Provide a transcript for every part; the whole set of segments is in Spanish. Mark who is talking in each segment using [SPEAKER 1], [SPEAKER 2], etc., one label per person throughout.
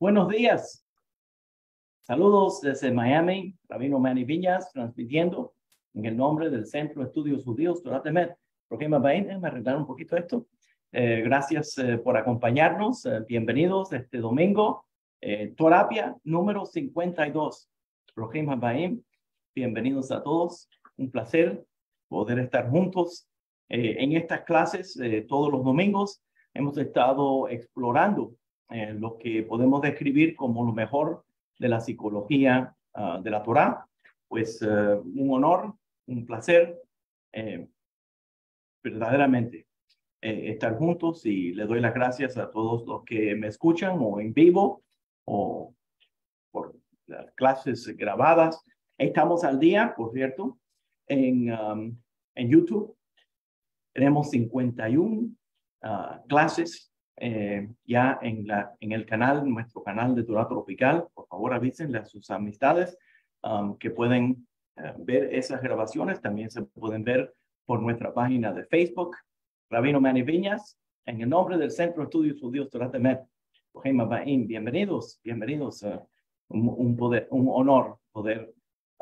[SPEAKER 1] Buenos días. Saludos desde Miami, Rabino Manny Viñas, transmitiendo en el nombre del Centro de Estudios Judíos, Torah Temet. Programa me arreglar un poquito esto. Eh, gracias eh, por acompañarnos. Eh, bienvenidos este domingo. Torapia número 52. Programa Bain. Bienvenidos a todos. Un placer poder estar juntos en estas clases todos los domingos. Hemos estado explorando lo que podemos describir como lo mejor de la psicología ah, de la Torah. Pues un honor, un placer, verdaderamente eh, estar juntos y le doy las gracias a todos los que me escuchan o en vivo o por las clases grabadas. Estamos al día, por cierto, en, um, en YouTube. Tenemos 51 ah, clases eh, ya en, la, en el canal, nuestro canal de Torah Tropical. Por favor, avísenle a sus amistades um, que pueden eh, ver esas grabaciones. También se pueden ver por nuestra página de Facebook, Rabino Manny Viñas, en el nombre del Centro de Estudios Judíos Torah Temet, bienvenidos, bienvenidos. Uh, un, poder, un honor poder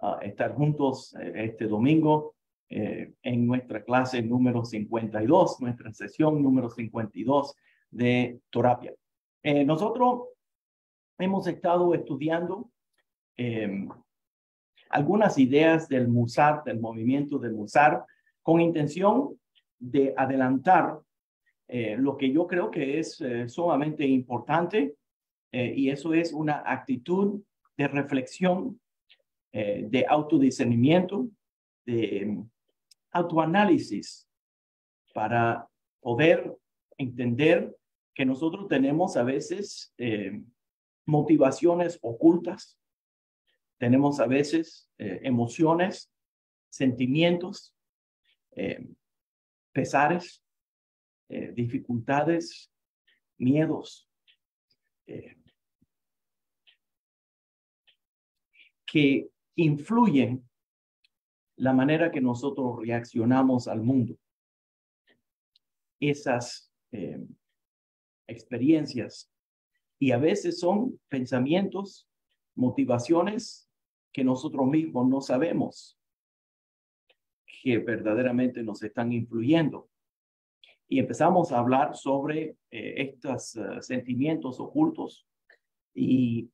[SPEAKER 1] uh, estar juntos eh, este domingo eh, en nuestra clase número 52, nuestra sesión número 52 de Torapia. Eh, nosotros hemos estado estudiando em, algunas ideas del Musar, del movimiento del Musar, con intención de adelantar eh, lo que yo creo que es eh, sumamente importante y eso es una actitud de reflexión, de autodiscernimiento, de mm, autoanálisis para poder entender que nosotros tenemos a veces motivaciones ocultas, tenemos a veces emociones, sentimientos, pesares, eh, dificultades, miedos, eh, que influyen la manera que nosotros reaccionamos al mundo. Esas eh, experiencias y a veces son pensamientos, motivaciones que nosotros mismos no sabemos que verdaderamente nos están influyendo. Y empezamos a hablar sobre eh, estos eh, sentimientos ocultos. Y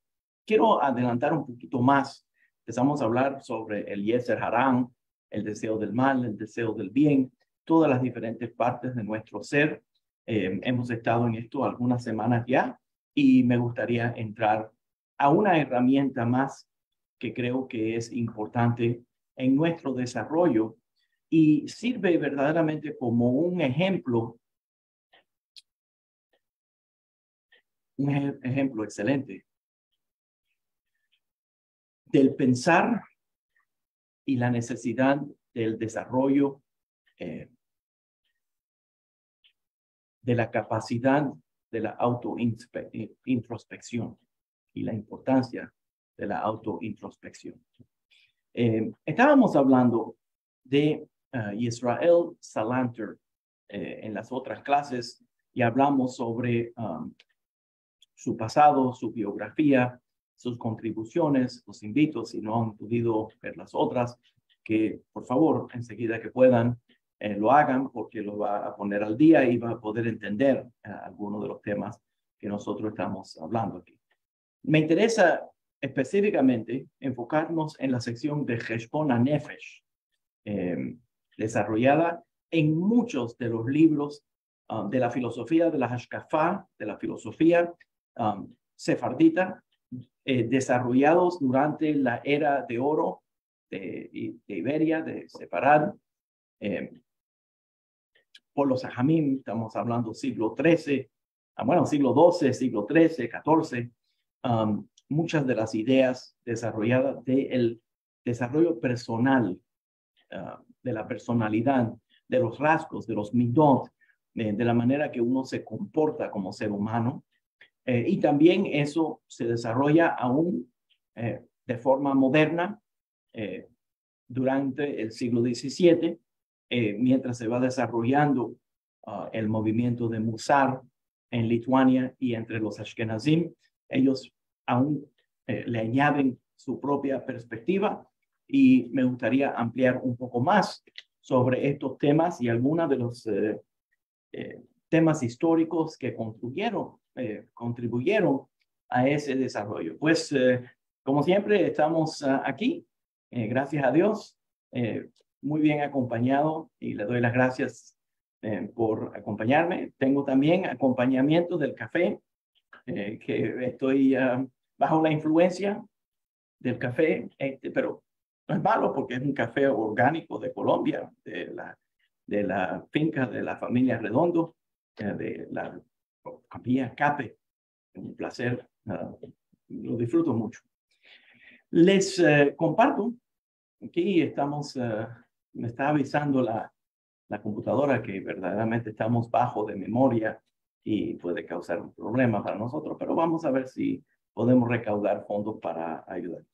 [SPEAKER 1] quiero adelantar un poquito más. Empezamos a hablar sobre el Yeser Harán, el deseo del mal, el deseo del bien, todas las diferentes partes de nuestro ser. Eh, hemos estado en esto algunas semanas ya y me gustaría entrar a una herramienta más que creo que es importante en nuestro desarrollo y sirve verdaderamente como un ejemplo, un ejemplo excelente del pensar y la necesidad del desarrollo eh, de la capacidad de la autointrospección y la importancia de la autointrospección. Eh, estábamos hablando de uh, Israel Salanter eh, en las otras clases y hablamos sobre um, su pasado, su biografía, sus contribuciones. Los invito, si no han podido ver las otras, que por favor, enseguida que puedan, eh, lo hagan porque lo va a poner al día y va a poder entender uh, algunos de los temas que nosotros estamos hablando aquí. Me interesa específicamente enfocarnos en la sección de Heshbon Nefesh. Eh, desarrollada en muchos de los libros um, de la filosofía de la Hashkafá, de la filosofía um, sefardita, eh, desarrollados durante la era de oro de, Iberia, de Separad, eh, por los Ajamim, estamos hablando siglo XIII, ah, bueno, siglo XII, siglo XIII, XIV, um, muchas de las ideas desarrolladas del desarrollo personal uh, de la personalidad, de los rasgos, de los midot, de la manera que uno se comporta como ser humano. Eh, y también eso se desarrolla aún eh, de forma moderna eh, durante el siglo XVII, mientras se va desarrollando ah, el movimiento de Musar en Lituania y entre los Ashkenazim. ellos aún eh, le añaden su propia perspectiva y me gustaría ampliar un poco más sobre estos temas y algunos de los eh, eh, temas históricos que contribuyeron, contribuyeron a ese desarrollo. Pues, como siempre, estamos ah, aquí, gracias a Dios, muy bien acompañado y le doy las gracias por acompañarme. Tengo también acompañamiento del café, que estoy ah, bajo la influencia del café, este, pero no es malo porque es un café orgánico de Colombia, de la, de la finca de la familia Redondo, eh, de la compañía Cape. Un placer, ah, lo disfruto mucho. Les eh, comparto, aquí estamos, eh, me está avisando la, la computadora que verdaderamente estamos bajo de memoria y puede causar un problema para nosotros, pero vamos a ver si podemos recaudar fondos para ayudar.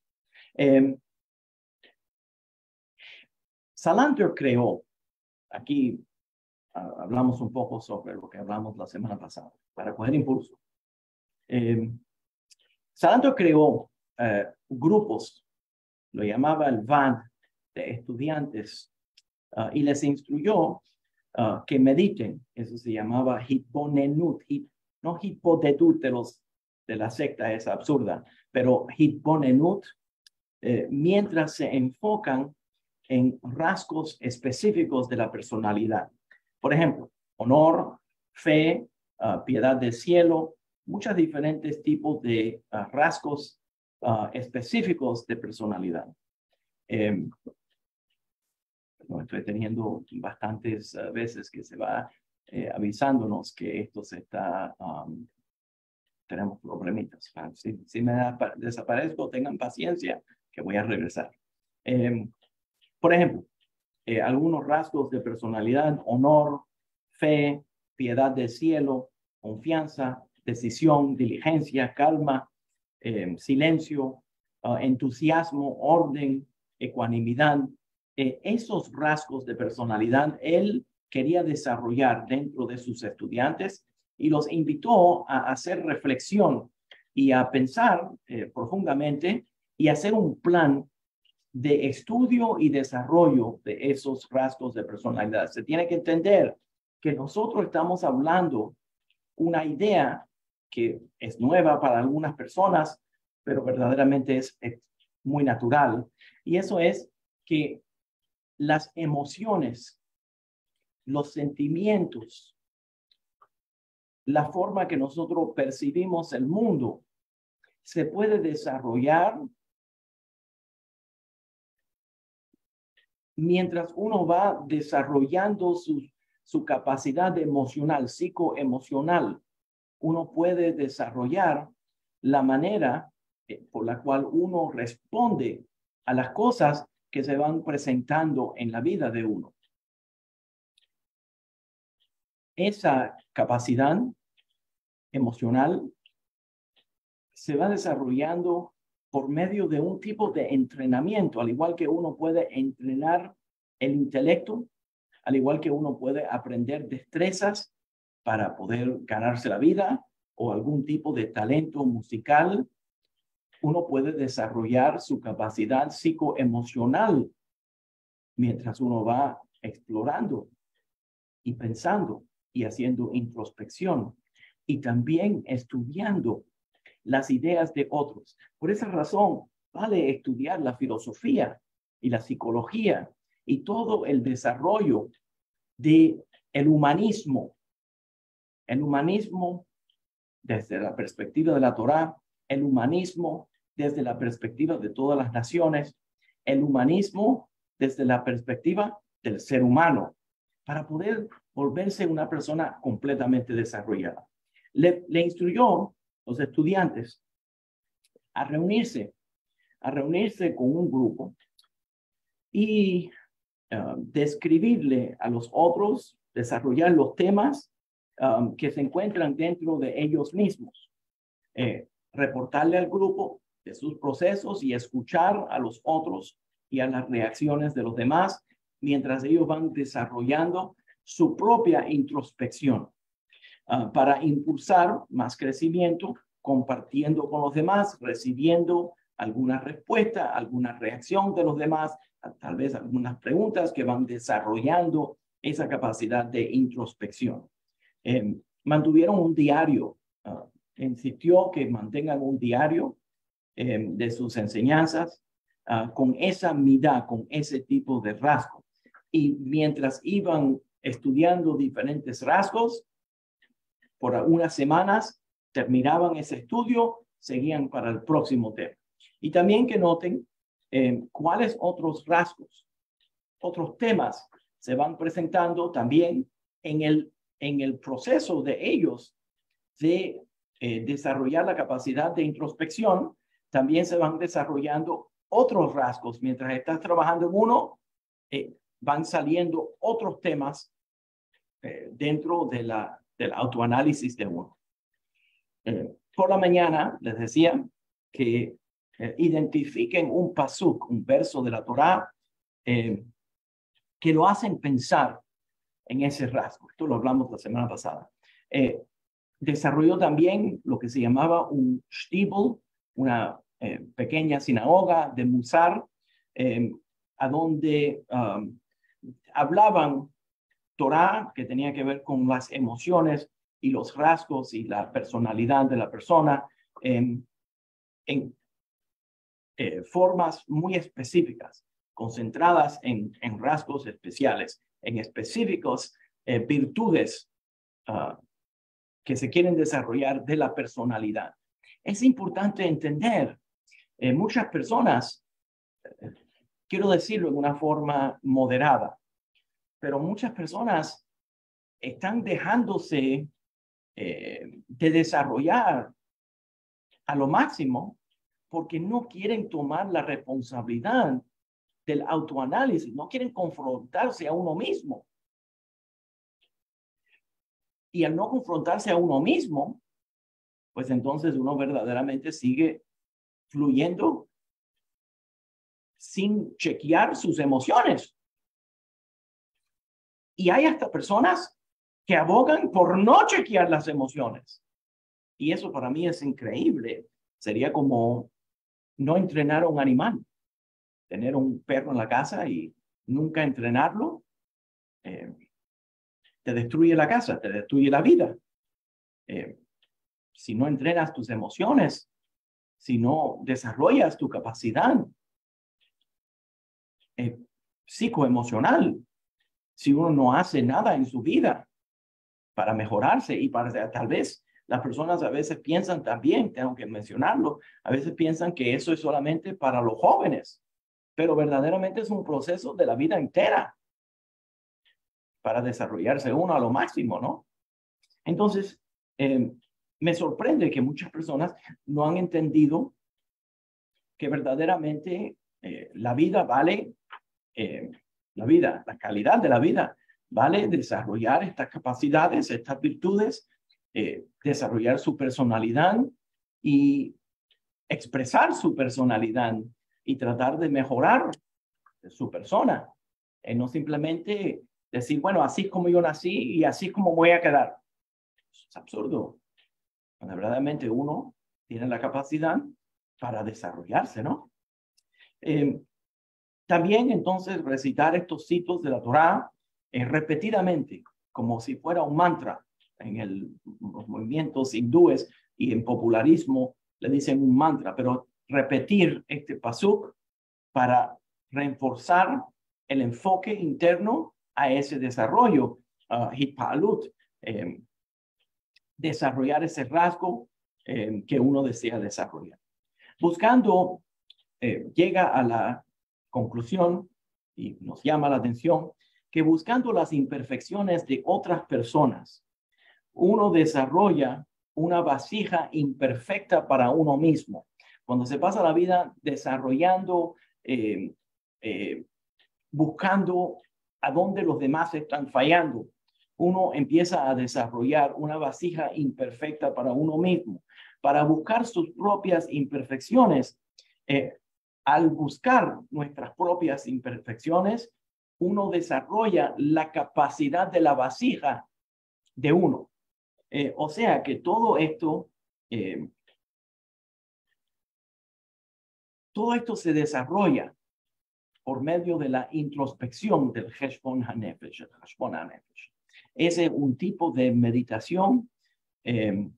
[SPEAKER 1] Eh, creó, aquí ah, hablamos un poco sobre lo que hablamos la semana pasada, para coger impulso. Eh, Salanter creó eh, grupos, lo llamaba el VAN de estudiantes, ah, y les instruyó ah, que mediten, eso se llamaba hitponenut, hit, no hitpotedut de los de la secta es absurda, pero hitponenut, eh, mientras se enfocan en rasgos específicos de la personalidad. Por ejemplo, honor, fe, ah, piedad del cielo, muchos diferentes tipos de rasgos específicos de personalidad. Em, estoy teniendo bastantes veces que se va eh, avisándonos que esto se está tenemos problemitas. Si, si me desaparezco, tengan paciencia que voy a regresar. Em, por ejemplo, eh, algunos rasgos de personalidad, honor, fe, piedad del cielo, confianza, decisión, diligencia, calma, em, silencio, ah, entusiasmo, orden, ecuanimidad. Eh, esos rasgos de personalidad él quería desarrollar dentro de sus estudiantes y los invitó a hacer reflexión y a pensar eh, profundamente y hacer un plan de estudio y desarrollo de esos rasgos de personalidad. Se tiene que entender que nosotros estamos hablando una idea que es nueva para algunas personas, pero verdaderamente es, es muy natural. Y eso es que las emociones, los sentimientos, la forma que nosotros percibimos el mundo se puede desarrollar mientras uno va desarrollando su, su capacidad emocional, psicoemocional, uno puede desarrollar la manera eh, por la cual uno responde a las cosas que se van presentando en la vida de uno. Esa capacidad emocional se va desarrollando por medio de un tipo de entrenamiento, al igual que uno puede entrenar el intelecto, al igual que uno puede aprender destrezas para poder ganarse la vida o algún tipo de talento musical, uno puede desarrollar su capacidad psicoemocional mientras uno va explorando y pensando y haciendo introspección y también estudiando las ideas de otros. Por esa razón, vale estudiar la filosofía y la psicología y todo el desarrollo de el humanismo. El humanismo desde la perspectiva de la Torá, el humanismo desde la perspectiva de todas las naciones, el humanismo desde la perspectiva del ser humano, para poder volverse una persona completamente desarrollada. Le, le instruyó los estudiantes a reunirse, a reunirse con un grupo y uh, describirle a los otros, desarrollar los temas um, que se encuentran dentro de ellos mismos, eh, reportarle al grupo de sus procesos y escuchar a los otros y a las reacciones de los demás mientras ellos van desarrollando su propia introspección. Ah, para impulsar más crecimiento compartiendo con los demás, recibiendo alguna respuesta, alguna reacción de los demás, tal vez algunas preguntas que van desarrollando esa capacidad de introspección. Em, mantuvieron un diario, uh, insistió que mantengan un diario em, de sus enseñanzas ah, con esa mirada, con ese tipo de rasgo. Y mientras iban estudiando diferentes rasgos, por unas semanas terminaban ese estudio, seguían para el próximo tema. Y también que noten eh, cuáles otros rasgos, otros temas se van presentando también en el, en el proceso de ellos de eh, desarrollar la capacidad de introspección, también se van desarrollando otros rasgos. Mientras estás trabajando en uno, eh, van saliendo otros temas dentro de la, del autoanálisis de uno. por la mañana les decía que eh, identifiquen un pasuk, un verso de la Torá, eh, que lo hacen pensar en ese rasgo. Esto lo hablamos la semana pasada. Eh, desarrolló también lo que se llamaba un shtibel, una pequeña sinagoga de Musar, a donde um, hablaban Torah, que tenía que ver con las emociones y los rasgos y la personalidad de la persona, en, eh, formas muy específicas, concentradas en, rasgos especiales, en específicos eh, virtudes ah, que se quieren desarrollar de la personalidad. Es importante entender, eh, muchas personas, quiero decirlo en una forma moderada, pero muchas personas están dejándose de desarrollar a lo máximo porque no quieren tomar la responsabilidad del autoanálisis, no quieren confrontarse a uno mismo. Y al no confrontarse a uno mismo, pues entonces uno verdaderamente sigue fluyendo sin chequear sus emociones. Y hay hasta personas que abogan por no chequear las emociones. Y eso para mí es increíble. Sería como no entrenar a un animal. Tener un perro en la casa y nunca entrenarlo, eh, te destruye la casa, te destruye la vida. Eh, si no entrenas tus emociones, si no desarrollas tu capacidad eh, psicoemocional, si uno no hace nada en su vida para mejorarse y para tal vez las personas a veces piensan también, tengo que mencionarlo, a veces piensan que eso es solamente para los jóvenes, pero verdaderamente es un proceso de la vida entera para desarrollarse uno a lo máximo, ¿no? Entonces, em, me sorprende que muchas personas no han entendido que verdaderamente eh, la vida vale, eh, la vida, la calidad de la vida, vale desarrollar estas capacidades, estas virtudes eh, desarrollar su personalidad y expresar su personalidad y tratar de mejorar su persona. no simplemente decir, bueno, así es como yo nací y así es como voy a quedar. Es absurdo. Verdaderamente uno tiene la capacidad para desarrollarse, ¿no? Eh, también entonces recitar estos citos de la Torah eh, repetidamente, como si fuera un mantra en los movimientos hindúes y en popularismo le dicen un mantra, pero repetir este pasuk para reforzar el enfoque interno a ese desarrollo, uh, hitpalut, em, desarrollar ese rasgo em, que uno desea desarrollar. Buscando, eh, llega a la conclusión y nos llama la atención que buscando las imperfecciones de otras personas, uno desarrolla una vasija imperfecta para uno mismo. Cuando se pasa la vida desarrollando, eh, eh, buscando a dónde los demás están fallando, uno empieza a desarrollar una vasija imperfecta para uno mismo, para buscar sus propias imperfecciones. Eh, al buscar nuestras propias imperfecciones, uno desarrolla la capacidad de la vasija de uno. Eh, o sea que todo esto eh, todo esto se desarrolla por medio de la introspección del Heshbon HaNefesh. Es un tipo de meditación em,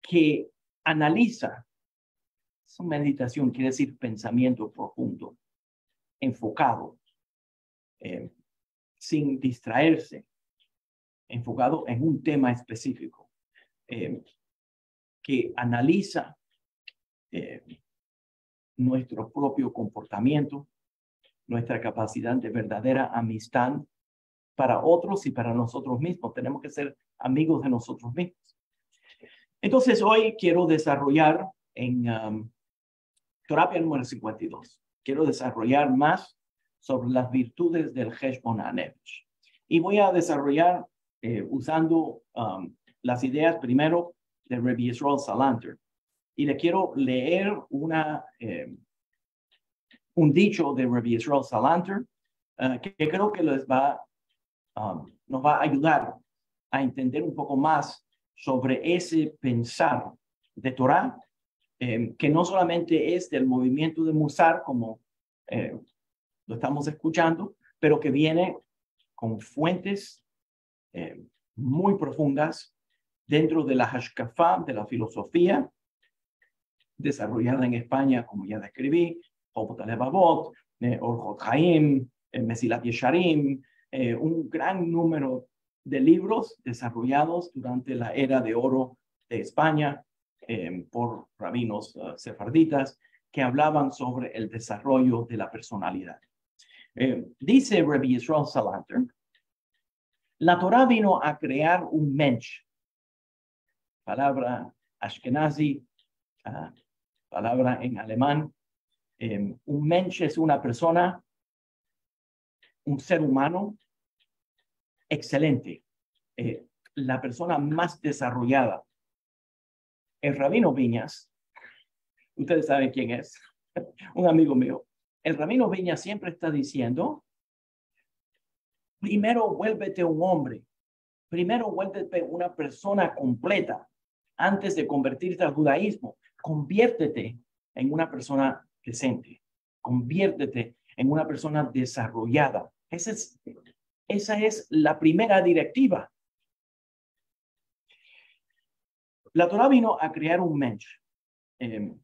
[SPEAKER 1] que analiza. Su meditación quiere decir pensamiento profundo, enfocado, em, sin distraerse, enfocado en un tema específico, em, que analiza nuestro propio comportamiento, nuestra capacidad de verdadera amistad para otros y para nosotros mismos. Tenemos que ser amigos de nosotros mismos. Entonces, hoy quiero desarrollar en um, terapia número 52, quiero desarrollar más sobre las virtudes del Heshbon HaNefesh. Y voy a desarrollar eh, usando um, las ideas primero de Rabbi Israel Salanter y le quiero leer una, eh, un dicho de Rabbi Israel Salanter eh, que, creo que les va, um, nos va a ayudar a entender un poco más sobre ese pensar de Torah, eh, que no solamente es del movimiento de Musar, como lo estamos escuchando, pero que viene con fuentes muy profundas dentro de la Hashkafah, de la filosofía, desarrollada en España, como ya describí, Hobot Alevavot, eh, Orjot Haim, eh, Mesilat Yesharim, eh, un gran número de libros desarrollados durante la era de oro de España por rabinos sefarditas que hablaban sobre el desarrollo de la personalidad. dice Rabbi Israel Salanter, la Torah vino a crear un mensch, palabra ashkenazi, uh, palabra en alemán. Em, un mensch es una persona, un ser humano excelente, eh, la persona más desarrollada. El rabino Viñas, ustedes saben quién es, un amigo mío. El rabino Viñas siempre está diciendo, primero vuélvete un hombre, primero vuélvete una persona completa antes de convertirte al judaísmo conviértete en una persona decente, conviértete en una persona desarrollada. Esa es, esa es la primera directiva. La Torah vino a crear un mensch. Em,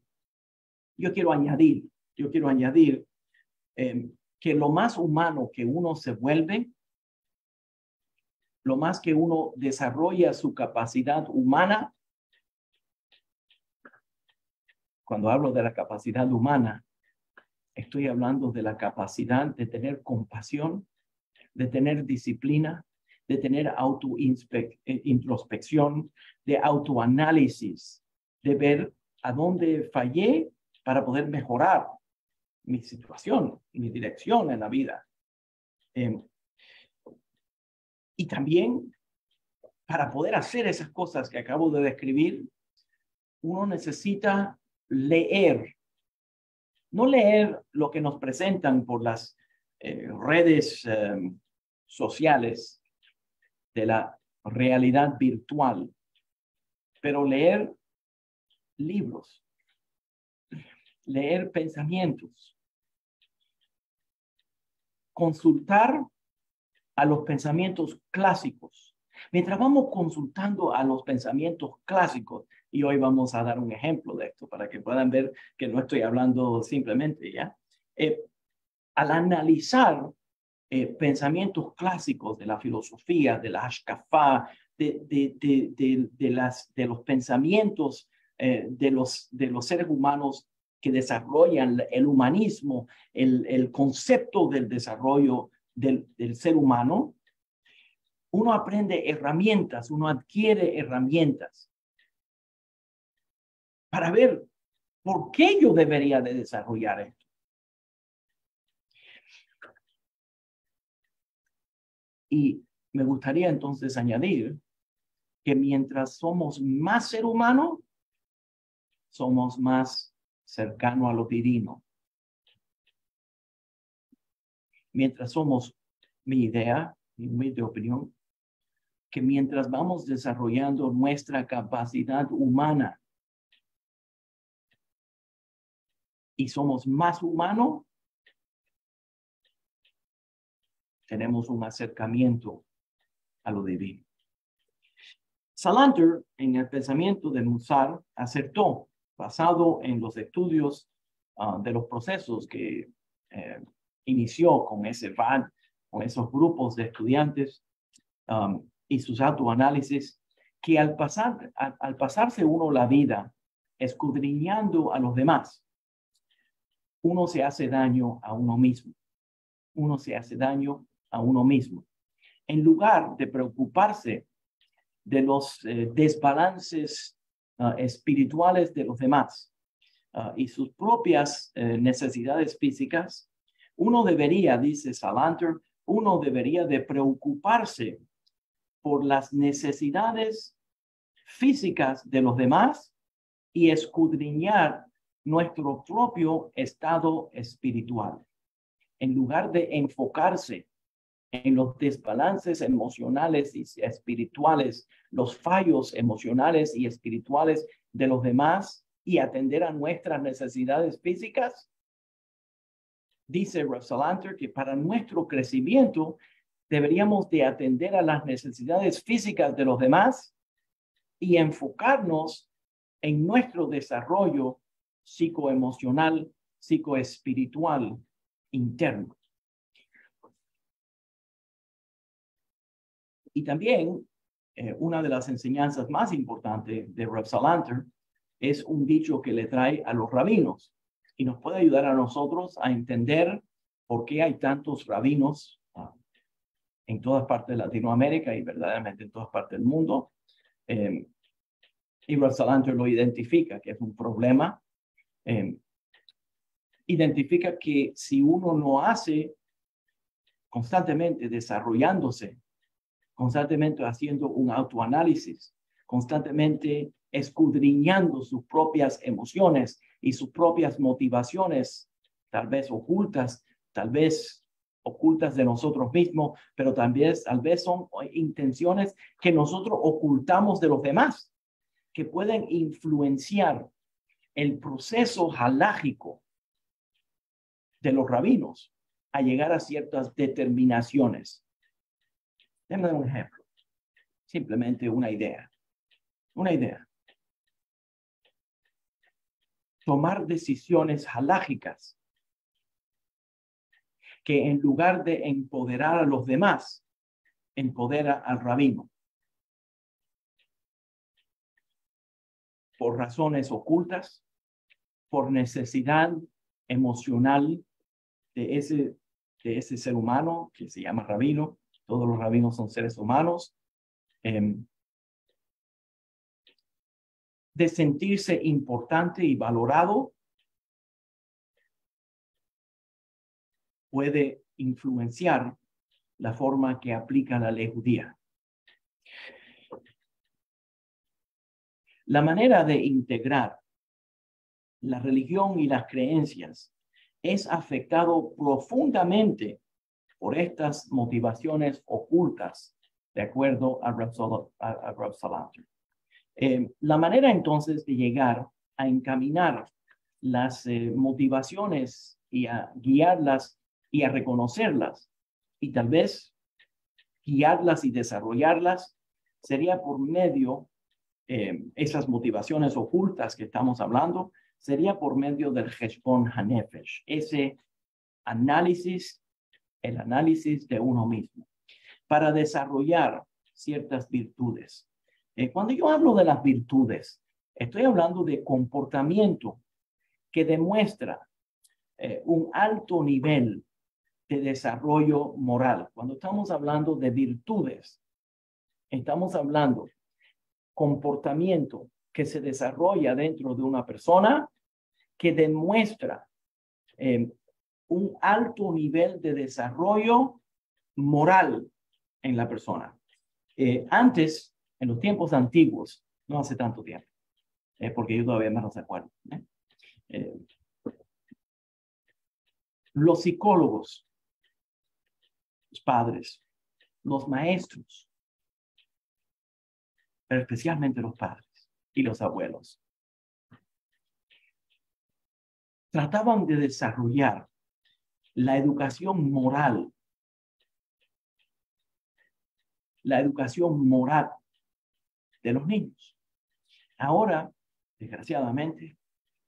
[SPEAKER 1] yo quiero añadir, yo quiero añadir em, que lo más humano que uno se vuelve, lo más que uno desarrolla su capacidad humana, Cuando hablo de la capacidad humana, estoy hablando de la capacidad de tener compasión, de tener disciplina, de tener auto-introspección, eh, de autoanálisis, de ver a dónde fallé para poder mejorar mi situación, mi dirección en la vida. Em, y también para poder hacer esas cosas que acabo de describir, uno necesita leer, no leer lo que nos presentan por las eh, redes em, sociales de la realidad virtual, pero leer libros, leer pensamientos, consultar a los pensamientos clásicos. Mientras vamos consultando a los pensamientos clásicos, y hoy vamos a dar un ejemplo de esto para que puedan ver que no estoy hablando simplemente, ¿ya? Eh, al analizar eh, pensamientos clásicos de la filosofía, de la ashkafá, de, de, de, de los pensamientos eh, de, los, de los seres humanos que desarrollan el humanismo, el, el concepto del desarrollo del, del ser humano, uno aprende herramientas, uno adquiere herramientas para ver por qué yo debería de desarrollar esto. Y me gustaría entonces añadir que mientras somos más ser humano, somos más cercano a lo divino. Mientras somos, mi idea, mi humilde opinión, que mientras vamos desarrollando nuestra capacidad humana y somos más humanos, tenemos un acercamiento a lo divino. Salanter, en el pensamiento de Musar, acertó, basado en los estudios ah, de los procesos que eh, inició con ese van, con esos grupos de estudiantes um, y sus autoanálisis, que al, pasar, al pasarse uno la vida escudriñando a los demás, uno se hace daño a uno mismo. Uno se hace daño a uno mismo. En lugar de preocuparse de los eh, desbalances ah, espirituales de los demás ah, y sus propias eh, necesidades físicas, uno debería, dice Salanter, uno debería de preocuparse por las necesidades físicas de los demás y escudriñar nuestro propio estado espiritual. En lugar de enfocarse en los desbalances emocionales y espirituales, los fallos emocionales y espirituales de los demás y atender a nuestras necesidades físicas, dice Rosalanter que para nuestro crecimiento deberíamos de atender a las necesidades físicas de los demás y enfocarnos en nuestro desarrollo psicoemocional, psicoespiritual interno. Y también eh, una de las enseñanzas más importantes de Reb Salanter es un dicho que le trae a los rabinos y nos puede ayudar a nosotros a entender por qué hay tantos rabinos ah, en todas partes de Latinoamérica y verdaderamente en todas partes del mundo. Eh, y Reb Salanter lo identifica, que es un problema Em, identifica que si uno no hace constantemente desarrollándose, constantemente haciendo un autoanálisis, constantemente escudriñando sus propias emociones y sus propias motivaciones, tal vez ocultas, tal vez ocultas de nosotros mismos, pero también tal vez son intenciones que nosotros ocultamos de los demás, que pueden influenciar el proceso halágico de los rabinos a llegar a ciertas determinaciones. Déjame dar un ejemplo. Simplemente una idea. Una idea. Tomar decisiones halágicas que en lugar de empoderar a los demás, empodera al rabino. Por razones ocultas, por necesidad emocional de ese, de ese ser humano que se llama rabino. Todos los rabinos son seres humanos. Em, de sentirse importante y valorado puede influenciar la forma que aplica la ley judía. La manera de integrar la religión y las creencias es afectado profundamente por estas motivaciones ocultas, de acuerdo a Rab Salanter. Eh, la manera entonces de llegar a encaminar las eh, motivaciones y a guiarlas y a reconocerlas y tal vez guiarlas y desarrollarlas sería por medio eh, esas motivaciones ocultas que estamos hablando sería por medio del Heshbon Hanefesh, ese análisis, el análisis de uno mismo, para desarrollar ciertas virtudes. Eh, cuando yo hablo de las virtudes, estoy hablando de comportamiento que demuestra eh, un alto nivel de desarrollo moral. Cuando estamos hablando de virtudes, estamos hablando comportamiento que se desarrolla dentro de una persona que demuestra eh, un alto nivel de desarrollo moral en la persona. Eh, antes, en los tiempos antiguos, no hace tanto tiempo, eh, porque yo todavía me se acuerdo. los psicólogos, los padres, los maestros, pero especialmente los padres y los abuelos. trataban de desarrollar la educación moral, la educación moral de los niños. Ahora, desgraciadamente,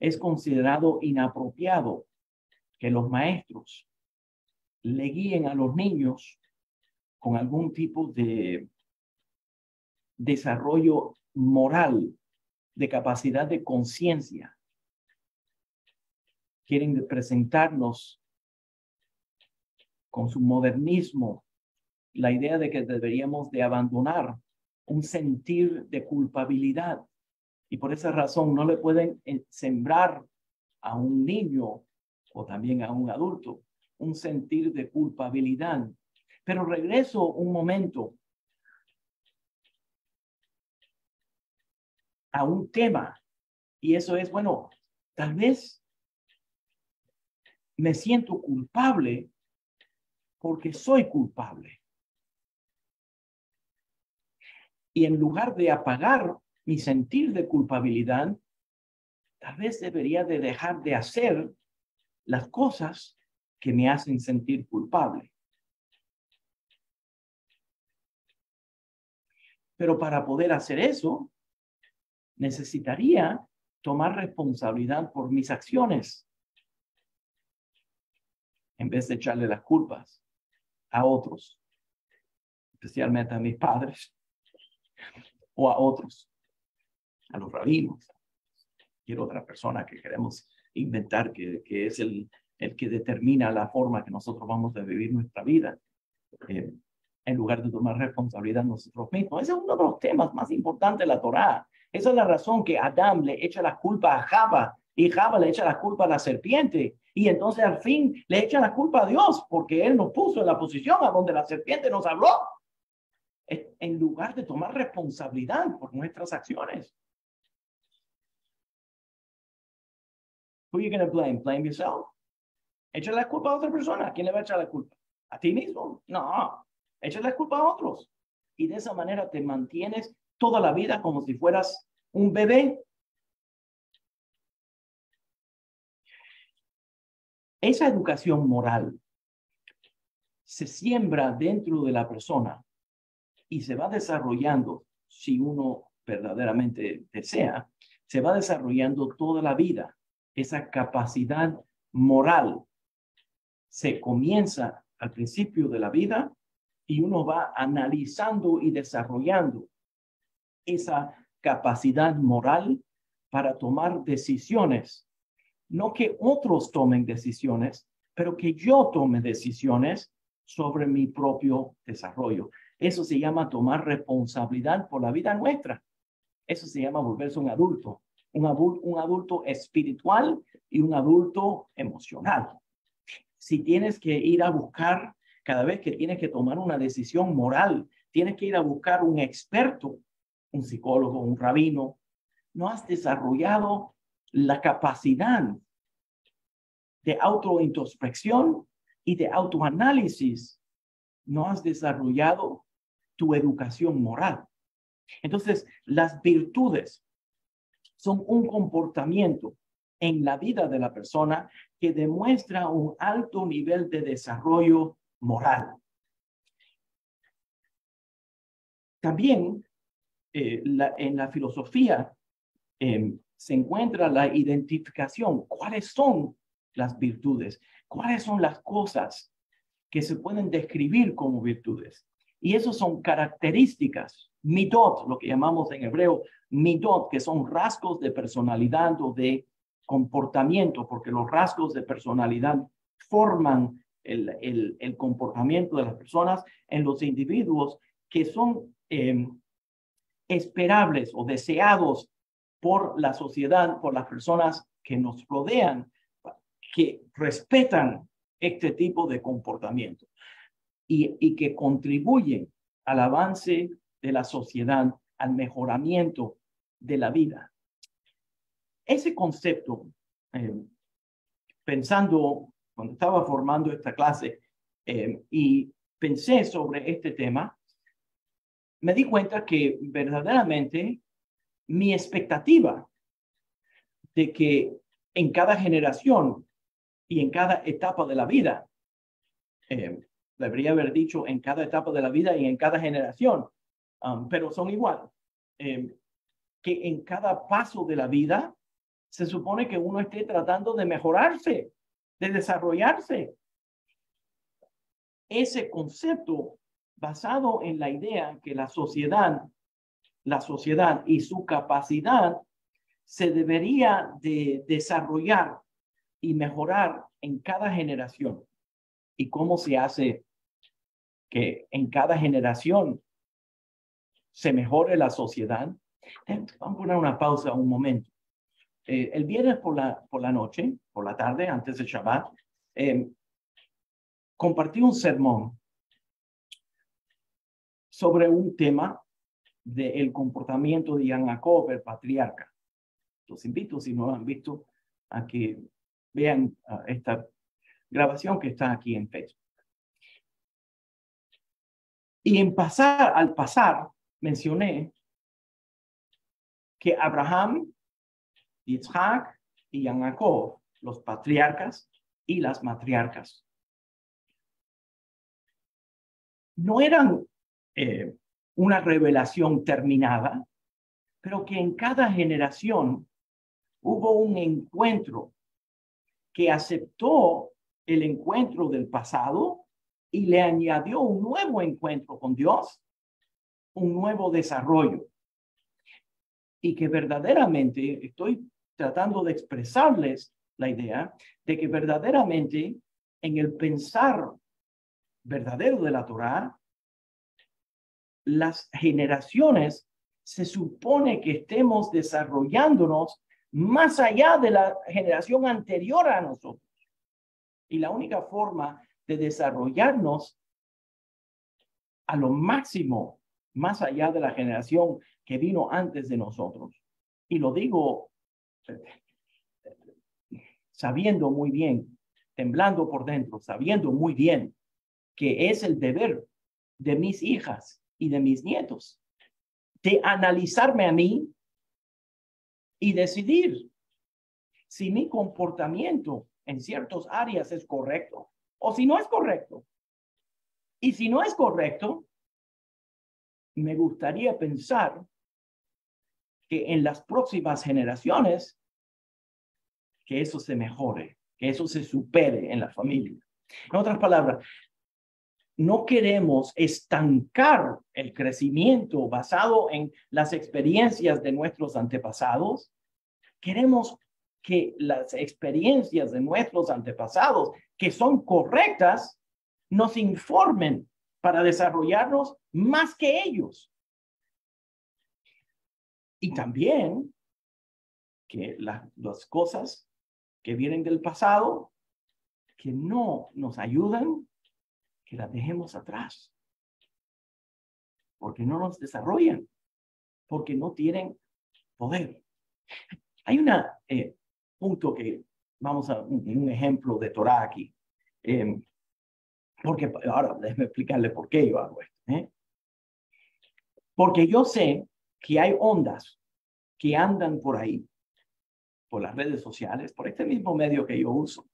[SPEAKER 1] es considerado inapropiado que los maestros le guíen a los niños con algún tipo de desarrollo moral, de capacidad de conciencia. Quieren presentarnos con su modernismo la idea de que deberíamos de abandonar un sentir de culpabilidad. Y por esa razón no le pueden eh, sembrar a un niño o también a un adulto un sentir de culpabilidad. Pero regreso un momento a un tema y eso es, bueno, tal vez me siento culpable porque soy culpable. Y en lugar de apagar mi sentir de culpabilidad, tal vez debería de dejar de hacer las cosas que me hacen sentir culpable. Pero para poder hacer eso, necesitaría tomar responsabilidad por mis acciones en vez de echarle las culpas a otros, especialmente a mis padres o a otros, a los rabinos, quiero otra persona que queremos inventar que, que es el, el que determina la forma que nosotros vamos a vivir nuestra vida, eh, en lugar de tomar responsabilidad nosotros mismos. Ese es uno de los temas más importantes de la Torá. Esa es la razón que Adán le echa la culpa a Java y Java le echa la culpa a la serpiente. Y entonces al fin le echa la culpa a Dios porque Él nos puso en la posición a donde la serpiente nos habló. En lugar de tomar responsabilidad por nuestras acciones. Who are you going to blame? Blame yourself? Echa la culpa a otra persona. ¿A quién le va a echar la culpa? ¿A ti mismo? No. Echa la culpa a otros. Y de esa manera te mantienes toda la vida como si fueras un bebé. Esa educación moral se siembra dentro de la persona y se va desarrollando, si uno verdaderamente desea, se va desarrollando toda la vida. Esa capacidad moral se comienza al principio de la vida y uno va analizando y desarrollando esa capacidad moral para tomar decisiones. No que otros tomen decisiones, pero que yo tome decisiones sobre mi propio desarrollo. Eso se llama tomar responsabilidad por la vida nuestra. Eso se llama volverse un adulto, un, un adulto espiritual y un adulto emocional. Si tienes que ir a buscar, cada vez que tienes que tomar una decisión moral, tienes que ir a buscar un experto, un psicólogo, un rabino, no has desarrollado la capacidad de autointrospección y de autoanálisis, no has desarrollado tu educación moral. Entonces, las virtudes son un comportamiento en la vida de la persona que demuestra un alto nivel de desarrollo moral. También eh, en la filosofía em, se encuentra la identificación. ¿Cuáles son las virtudes? ¿Cuáles son las cosas que se pueden describir como virtudes? Y eso son características, midot, lo que llamamos en hebreo midot, que son rasgos de personalidad o de comportamiento, porque los rasgos de personalidad forman el, el, comportamiento de las personas en los individuos que son em, esperables o deseados por la sociedad, por las personas que nos rodean, que respetan este tipo de comportamiento y, que contribuyen al avance de la sociedad, al mejoramiento de la vida. Ese concepto, eh, pensando cuando estaba formando esta clase eh, y pensé sobre este tema, me di cuenta que verdaderamente mi expectativa de que en cada generación y en cada etapa de la vida. Eh, debería haber dicho en cada etapa de la vida y en cada generación, um, pero son igual. Eh, que en cada paso de la vida se supone que uno esté tratando de mejorarse, de desarrollarse. Ese concepto basado en la idea que la sociedad, la sociedad y su capacidad se debería de desarrollar y mejorar en cada generación. ¿Y cómo se hace que en cada generación se mejore la sociedad? Eh, vamos a poner una pausa un momento. Eh, el viernes por la, por la noche, por la tarde, antes del Shabbat, eh, compartí un sermón sobre un tema del comportamiento de Jan el patriarca. Los invito, si no lo han visto, a que vean esta grabación que está aquí en Facebook. Y en pasar, al pasar, mencioné que Abraham, Isaac y Jacob, los patriarcas y las matriarcas, no eran eh, una revelación terminada, pero que en cada generación hubo un encuentro que aceptó el encuentro del pasado y le añadió un nuevo encuentro con Dios, un nuevo desarrollo. Y que verdaderamente estoy tratando de expresarles la idea de que verdaderamente en el pensar verdadero de la Torah, las generaciones se supone que estemos desarrollándonos más allá de la generación anterior a nosotros. Y la única forma de desarrollarnos a lo máximo, más allá de la generación que vino antes de nosotros. Y lo digo sabiendo muy bien, temblando por dentro, sabiendo muy bien que es el deber de mis hijas y de mis nietos de analizarme a mí y decidir si mi comportamiento en ciertas áreas es correcto o si no es correcto. Y si no es correcto, me gustaría pensar que en las próximas generaciones, que eso se mejore, que eso se supere en la familia. En otras palabras, no queremos estancar el crecimiento basado en las experiencias de nuestros antepasados. Queremos que las experiencias de nuestros antepasados, que son correctas, nos informen para desarrollarnos más que ellos. Y también que las cosas que vienen del pasado, que no nos ayudan, que las dejemos atrás. Porque no nos desarrollan, porque no tienen poder. Hay un eh, punto que vamos a un, ejemplo de Torah aquí. Em, porque ahora déjeme explicarle por qué yo hago esto. ¿eh? Porque yo sé que hay ondas que andan por ahí, por las redes sociales, por este mismo medio que yo uso.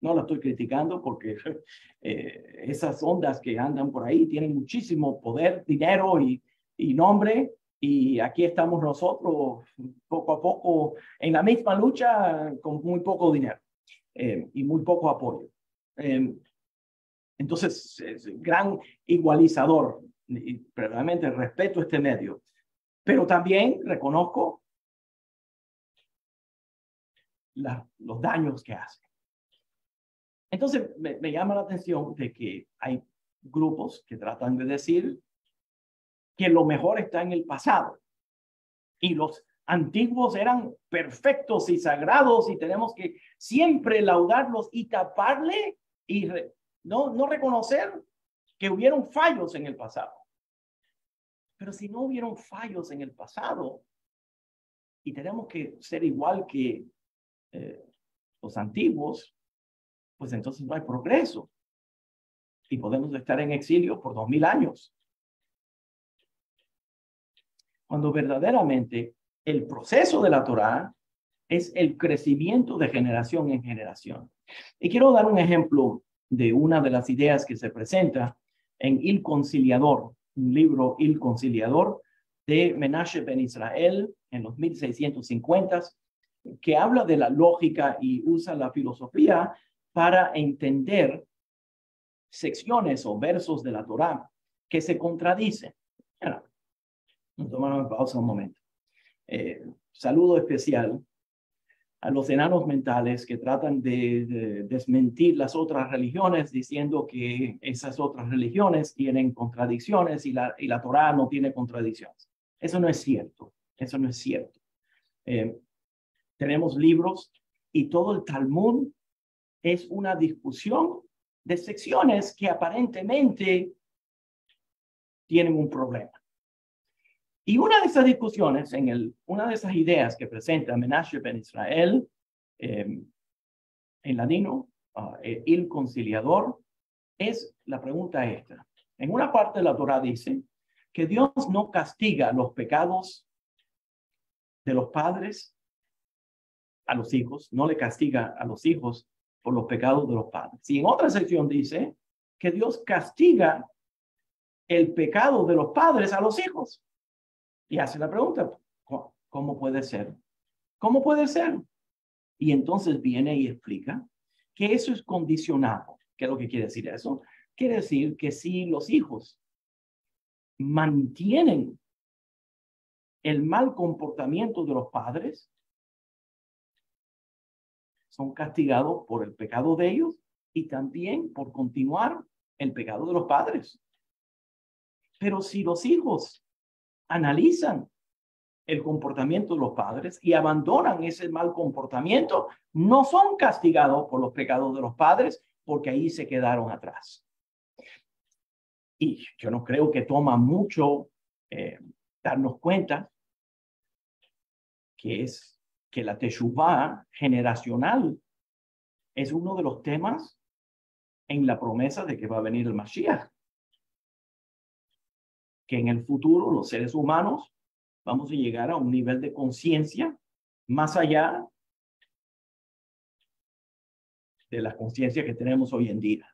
[SPEAKER 1] No la estoy criticando porque eh, esas ondas que andan por ahí tienen muchísimo poder, dinero y, y nombre. Y aquí estamos nosotros poco a poco en la misma lucha con muy poco dinero eh, y muy poco apoyo. Eh, entonces, es gran igualizador y respeto este medio. Pero también reconozco los daños que hace. Entonces, me, llama la atención de que hay grupos que tratan de decir que lo mejor está en el pasado y los antiguos eran perfectos y sagrados y tenemos que siempre laudarlos y taparle y no, no reconocer que hubieron fallos en el pasado. Pero si no hubieron fallos en el pasado y tenemos que ser igual que eh, los antiguos, pues entonces no hay progreso. Y podemos estar en exilio por dos mil años. Cuando verdaderamente el proceso de la Torah es el crecimiento de generación en generación. Y quiero dar un ejemplo de una de las ideas que se presenta en Il Conciliador, un libro Il Conciliador de Menashe Ben Israel en los 1650, que habla de la lógica y usa la filosofía para entender secciones o versos de la Torá que se contradicen. Tomamos pausa un momento. Eh, saludo especial a los enanos mentales que tratan de, desmentir las otras religiones diciendo que esas otras religiones tienen contradicciones y la, y la Torah no tiene contradicciones. Eso no es cierto, eso no es cierto. Eh, tenemos libros y todo el Talmud es una discusión de secciones que aparentemente tienen un problema. Y una de esas discusiones, en el, una de esas ideas que presenta Menashe Ben Israel, em, en ladino, uh, el conciliador, es la pregunta esta. En una parte de la Torah dice que Dios no castiga los pecados de los padres a los hijos, no le castiga a los hijos los pecados de los padres. Y en otra sección dice que Dios castiga el pecado de los padres a los hijos. Y hace la pregunta, ¿cómo puede ser? ¿Cómo puede ser? Y entonces viene y explica que eso es condicionado. ¿Qué es lo que quiere decir eso? Quiere decir que si los hijos mantienen el mal comportamiento de los padres, son castigados por el pecado de ellos y también por continuar el pecado de los padres. Pero si los hijos analizan el comportamiento de los padres y abandonan ese mal comportamiento, no son castigados por los pecados de los padres porque ahí se quedaron atrás. Y yo no creo que toma mucho eh, darnos cuenta que es que la teshuvah generacional es uno de los temas en la promesa de que va a venir el Mashiach que en el futuro los seres humanos vamos a llegar a un nivel de conciencia más allá de la conciencia que tenemos hoy en día.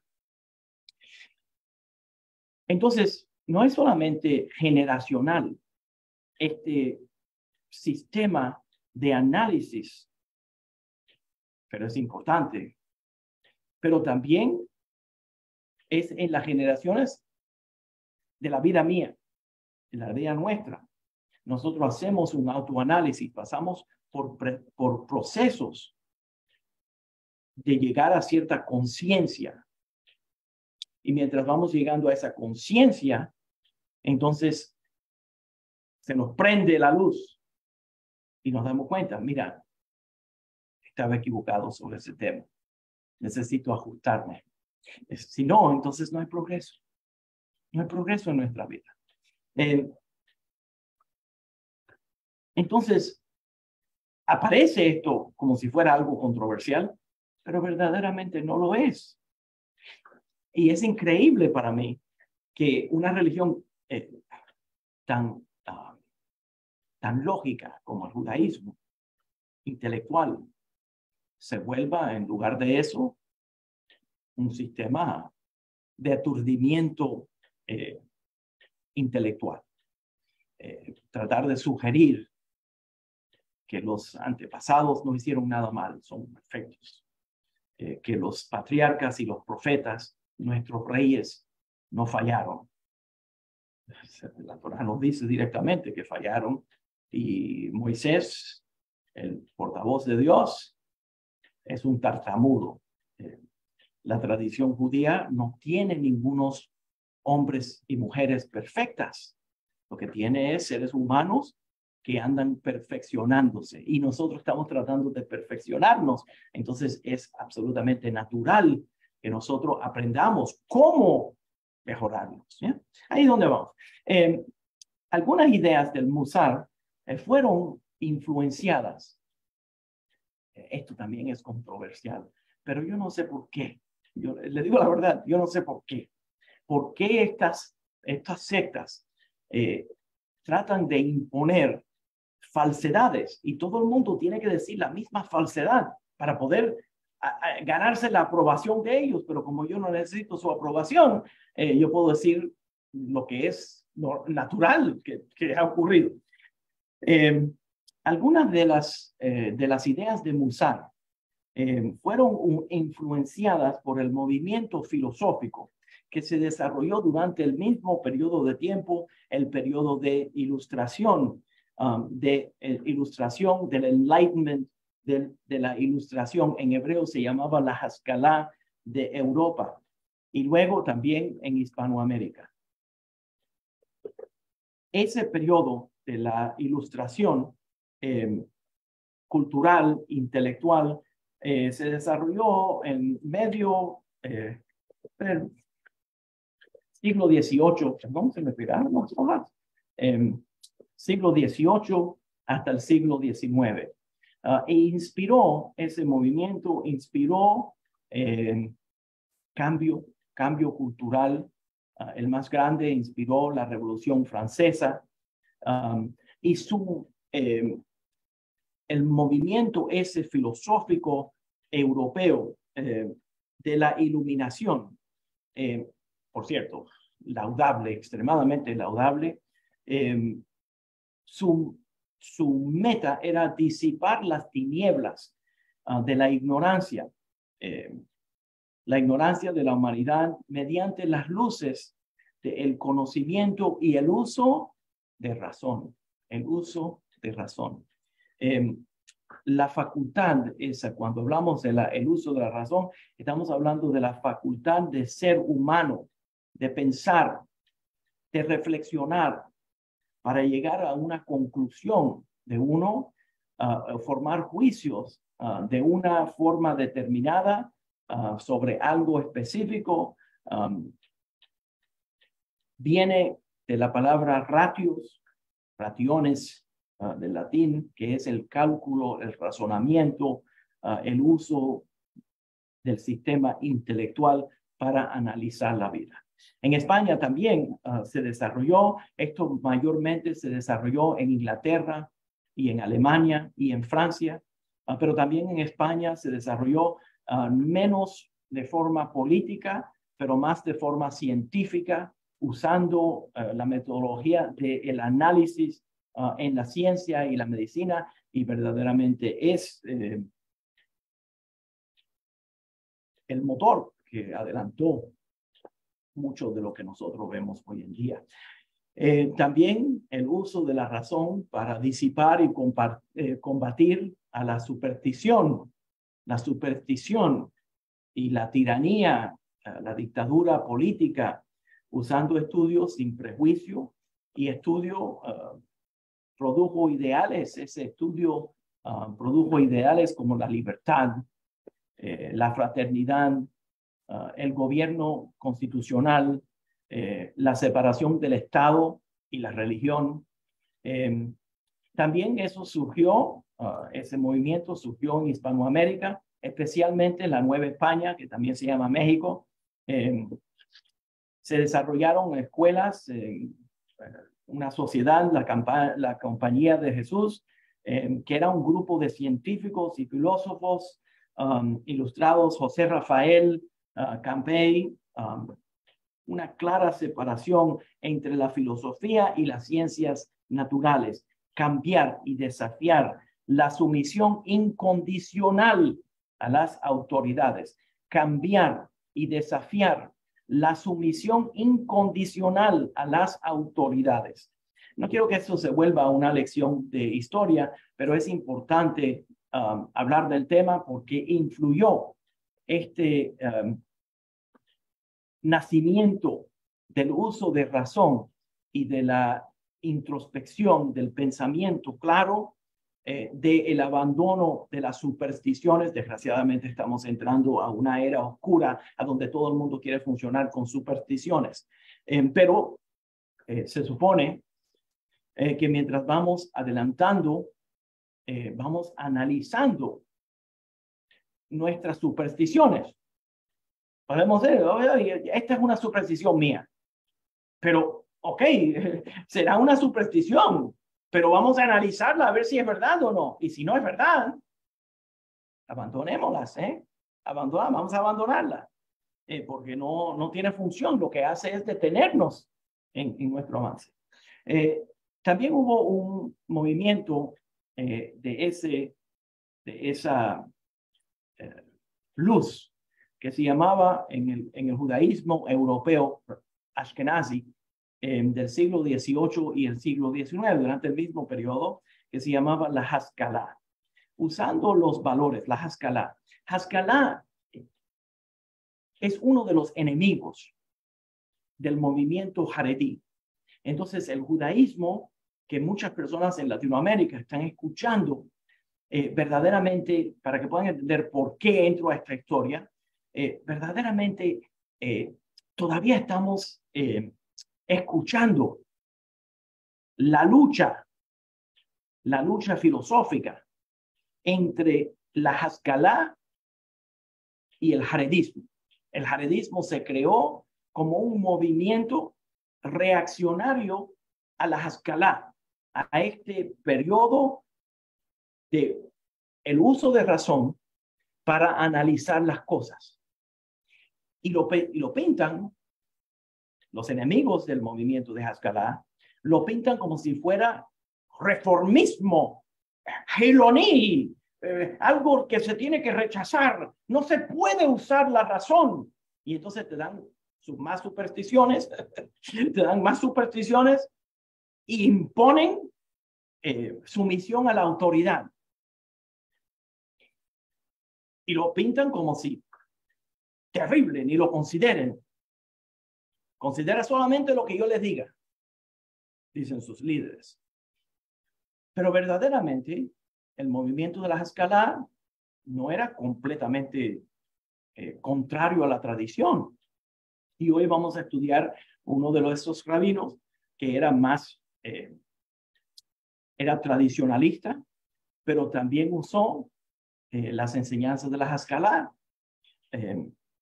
[SPEAKER 1] Entonces, no es solamente generacional este sistema de análisis, pero es importante, pero también es en las generaciones de la vida mía en la vida nuestra. Nosotros hacemos un autoanálisis, pasamos por, por procesos de llegar a cierta conciencia. Y mientras vamos llegando a esa conciencia, entonces se nos prende la luz y nos damos cuenta, mira, estaba equivocado sobre ese tema. Necesito ajustarme. Si no, entonces no hay progreso. No hay progreso en nuestra vida. Eh, entonces, aparece esto como si fuera algo controversial, pero verdaderamente no lo es. Y es increíble para mí que una religión eh, tan, tan lógica como el judaísmo, intelectual, se vuelva en lugar de eso un sistema de aturdimiento eh, intelectual. Eh, tratar de sugerir que los antepasados no hicieron nada mal, son perfectos. Eh, que los patriarcas y los profetas, nuestros reyes, no fallaron. La Torah nos dice directamente que fallaron y Moisés, el portavoz de Dios, es un tartamudo. Eh, la tradición judía no tiene ningunos hombres y mujeres perfectas. Lo que tiene es seres humanos que andan perfeccionándose y nosotros estamos tratando de perfeccionarnos. Entonces es absolutamente natural que nosotros aprendamos cómo mejorarnos. Ahí es donde vamos. Em, algunas ideas del Musar eh, fueron influenciadas. Esto también es controversial, pero yo no sé por qué. Yo le digo la verdad, yo no sé por qué por qué estas, estas sectas eh, tratan de imponer falsedades y todo el mundo tiene que decir la misma falsedad para poder ganarse la aprobación de ellos, pero como yo no necesito su aprobación, eh, yo puedo decir lo que es natural que ha ocurrido. Eh, algunas de las, eh, de las ideas de Musan fueron influenciadas por el movimiento filosófico que se desarrolló durante el mismo periodo de tiempo, el periodo de ilustración, um, de ilustración del Enlightenment de, la ilustración en hebreo se llamaba la Haskalah de Europa y luego también en Hispanoamérica. Ese periodo de la ilustración em, cultural, intelectual, eh, se desarrolló en medio eh, siglo XVIII, perdón, se me pegaron em, siglo XVIII hasta el siglo XIX. Ah, e inspiró ese movimiento, inspiró eh, cambio, cambio cultural. Ah, el más grande inspiró la Revolución Francesa y su, em, el movimiento ese filosófico europeo eh, de la iluminación, eh, por cierto, laudable, extremadamente laudable, em, su su meta era disipar las tinieblas ah, de la ignorancia, eh, la ignorancia de la humanidad mediante las luces del conocimiento y el uso de razón, el uso de razón. Em, la facultad esa, cuando hablamos del el uso de la razón, estamos hablando de la facultad de ser humano, de pensar, de reflexionar, para llegar a una conclusión de uno, formar juicios de una forma determinada sobre algo específico, viene de la palabra ratios, rationes del latín, que es el cálculo, el razonamiento, el uso del sistema intelectual para analizar la vida. En España también ah, se desarrolló, esto mayormente se desarrolló en Inglaterra y en Alemania y en Francia, ah, pero también en España se desarrolló ah, menos de forma política, pero más de forma científica, usando la metodología del análisis en la ciencia y la medicina, y verdaderamente es eh, el motor que adelantó mucho de lo que nosotros vemos hoy en día. Eh, también el uso de la razón para disipar y eh, combatir a la superstición, la superstición y la tiranía, la dictadura política, usando estudios sin prejuicio y estudio uh, produjo ideales, ese estudio uh, produjo ideales como la libertad, eh, la fraternidad, Ah, el gobierno constitucional, eh, la separación del Estado y la religión. Em, también eso surgió, ese movimiento surgió en Hispanoamérica, especialmente en la Nueva España, que también se llama México. Se desarrollaron escuelas, una sociedad, la, la Compañía de Jesús, em, que era un grupo de científicos y filósofos um, ilustrados, José Rafael, uh, Campbell, um, una clara separación entre la filosofía y las ciencias naturales, cambiar y desafiar la sumisión incondicional a las autoridades, cambiar y desafiar la sumisión incondicional a las autoridades. No quiero que esto se vuelva una lección de historia, pero es importante um, hablar del tema porque influyó este um, nacimiento del uso de razón y de la introspección del pensamiento claro, eh, del abandono de las supersticiones. Desgraciadamente estamos entrando a una era oscura a donde todo el mundo quiere funcionar con supersticiones. Eh, pero eh, se supone eh, que mientras vamos adelantando, vamos analizando nuestras supersticiones. Podemos decir, esta es una superstición mía. Pero, ok, será una superstición, pero vamos a analizarla a ver si es verdad o no. Y si no es verdad, abandonémoslas, ¿eh? Abandonar, vamos a abandonarla, eh, porque no, no tiene función. Lo que hace es detenernos en, en nuestro avance. Eh, también hubo un movimiento eh, de, ese, de esa eh, luz que se llamaba en el, en el judaísmo europeo Ashkenazi del siglo XVIII y el siglo XIX, durante el mismo periodo, que se llamaba la Haskalah, usando los valores, la Haskalah. Haskalah es uno de los enemigos del movimiento Haredi. Entonces, el judaísmo que muchas personas en Latinoamérica están escuchando eh, verdaderamente, para que puedan entender por qué entro a esta historia, eh, verdaderamente eh, todavía estamos escuchando la lucha, la lucha filosófica entre la Haskalah y el Haredismo. El Haredismo se creó como un movimiento reaccionario a la Haskalah, a este periodo de el uso de razón para analizar las cosas. Y lo pintan los enemigos del movimiento de Haskalah, lo pintan como si fuera reformismo, heloní, eh, algo que se tiene que rechazar. No se puede usar la razón. Y entonces te dan más supersticiones, te dan más supersticiones imponen eh, sumisión a la autoridad. Y lo pintan como si terrible, ni lo consideren. Considera solamente lo que yo les diga, dicen sus líderes. Pero verdaderamente el movimiento de la escala no era completamente eh, contrario a la tradición. Y hoy vamos a estudiar uno de esos rabinos que era más eh, era tradicionalista, pero también usó eh, las enseñanzas de la Haskalah.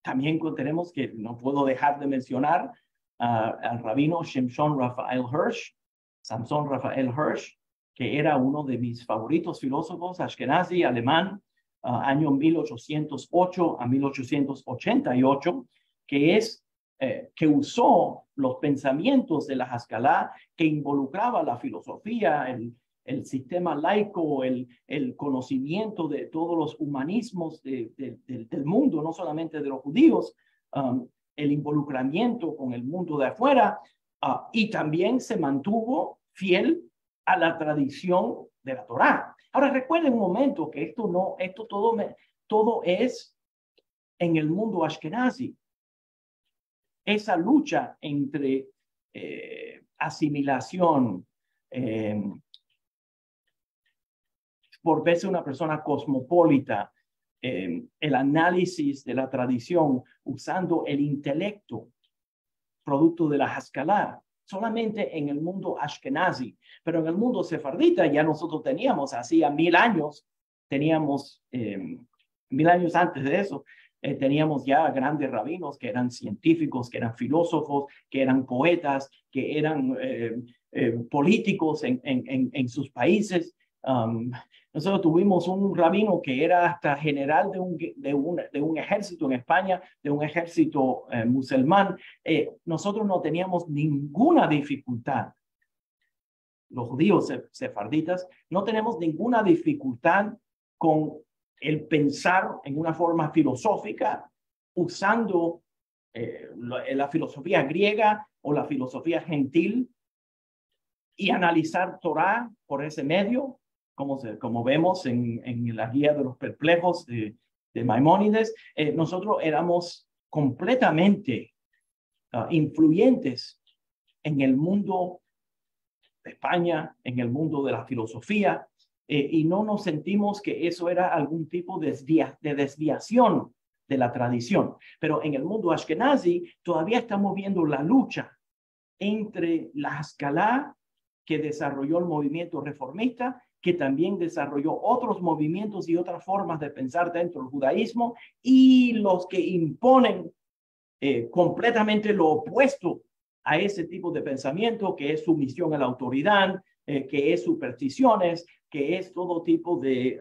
[SPEAKER 1] También tenemos que, no puedo dejar de mencionar al rabino Shimshon Rafael Hirsch, Samson Rafael Hirsch, que era uno de mis favoritos filósofos, ashkenazi, alemán, año 1808 a 1888, que es eh, que usó los pensamientos de la Haskalah que involucraba la filosofía, el, el sistema laico, el, el, conocimiento de todos los humanismos del mundo, no solamente de los judíos, um, el involucramiento con el mundo de afuera, uh, y también se mantuvo fiel a la tradición de la Torá. Ahora recuerden un momento que esto no, esto todo, todo es en el mundo ashkenazi esa lucha entre eh, asimilación, eh, por verse una persona cosmopolita, eh, el análisis de la tradición usando el intelecto, producto de la Haskalah, solamente en el mundo ashkenazi, pero en el mundo sefardita ya nosotros teníamos, hacía mil años, teníamos, mil años antes de eso, eh, teníamos ya grandes rabinos que eran científicos, que eran filósofos, que eran poetas, que eran eh, políticos en, en, en, sus países. Nosotros tuvimos un rabino que era hasta general de un, de un, de un ejército en España, de un ejército musulmán. nosotros no teníamos ninguna dificultad los judíos sefarditas, no tenemos ninguna dificultad con el pensar en una forma filosófica usando eh, la, filosofía griega o la filosofía gentil y analizar Torah por ese medio, como, como vemos en, en, la guía de los perplejos de, de Maimónides, eh, nosotros éramos completamente ah, influyentes en el mundo de España, en el mundo de la filosofía, eh, y no nos sentimos que eso era algún tipo de, de desviación de la tradición. Pero en el mundo ashkenazi todavía estamos viendo la lucha entre la Haskalah que desarrolló el movimiento reformista, que también desarrolló otros movimientos y otras formas de pensar dentro del judaísmo, y los que imponen eh, completamente lo opuesto a ese tipo de pensamiento, que es sumisión a la autoridad, eh, que es supersticiones, que es todo tipo de,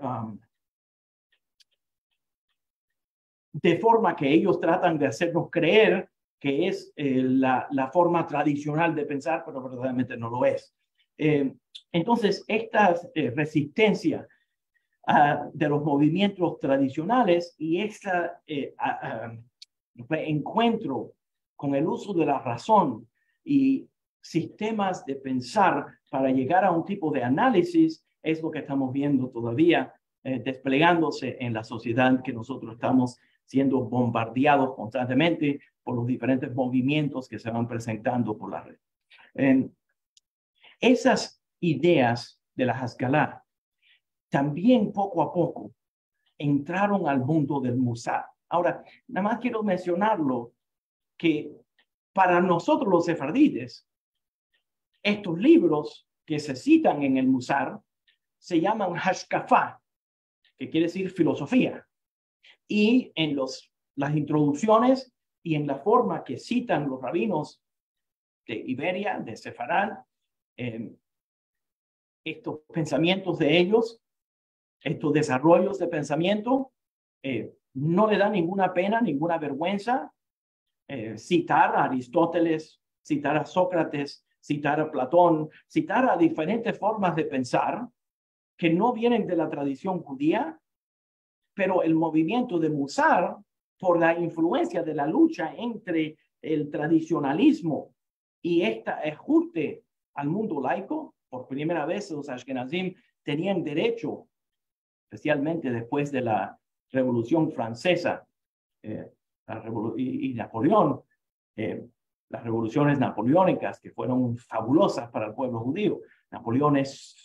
[SPEAKER 1] de forma que ellos tratan de hacernos creer que es eh, la, la, forma tradicional de pensar, pero verdaderamente no lo es. Eh, entonces, esta resistencia ah, de los movimientos tradicionales y este encuentro con el uso de la razón y sistemas de pensar para llegar a un tipo de análisis es lo que estamos viendo todavía eh, desplegándose en la sociedad que nosotros estamos siendo bombardeados constantemente por los diferentes movimientos que se van presentando por la red. Esas ideas de la Haskalah también poco a poco entraron al mundo del Musar. Ahora, nada más quiero mencionarlo que para nosotros los sefardites, estos libros que se citan en el Musar se llaman Hashkafá, que quiere decir filosofía. Y en los, las introducciones y en la forma que citan los rabinos de Iberia, de Sefarad, em, estos pensamientos de ellos, estos desarrollos de pensamiento, eh, no le da ninguna pena, ninguna vergüenza eh, citar a Aristóteles, citar a Sócrates, citar a Platón, citar a diferentes formas de pensar que no vienen de la tradición judía, pero el movimiento de Musar, por la influencia de la lucha entre el tradicionalismo y este ajuste al mundo laico, por primera vez los Ashkenazim tenían derecho, especialmente después de la Revolución Francesa, eh, y, Napoleón, eh, las revoluciones napoleónicas que fueron fabulosas para el pueblo judío. Napoleón es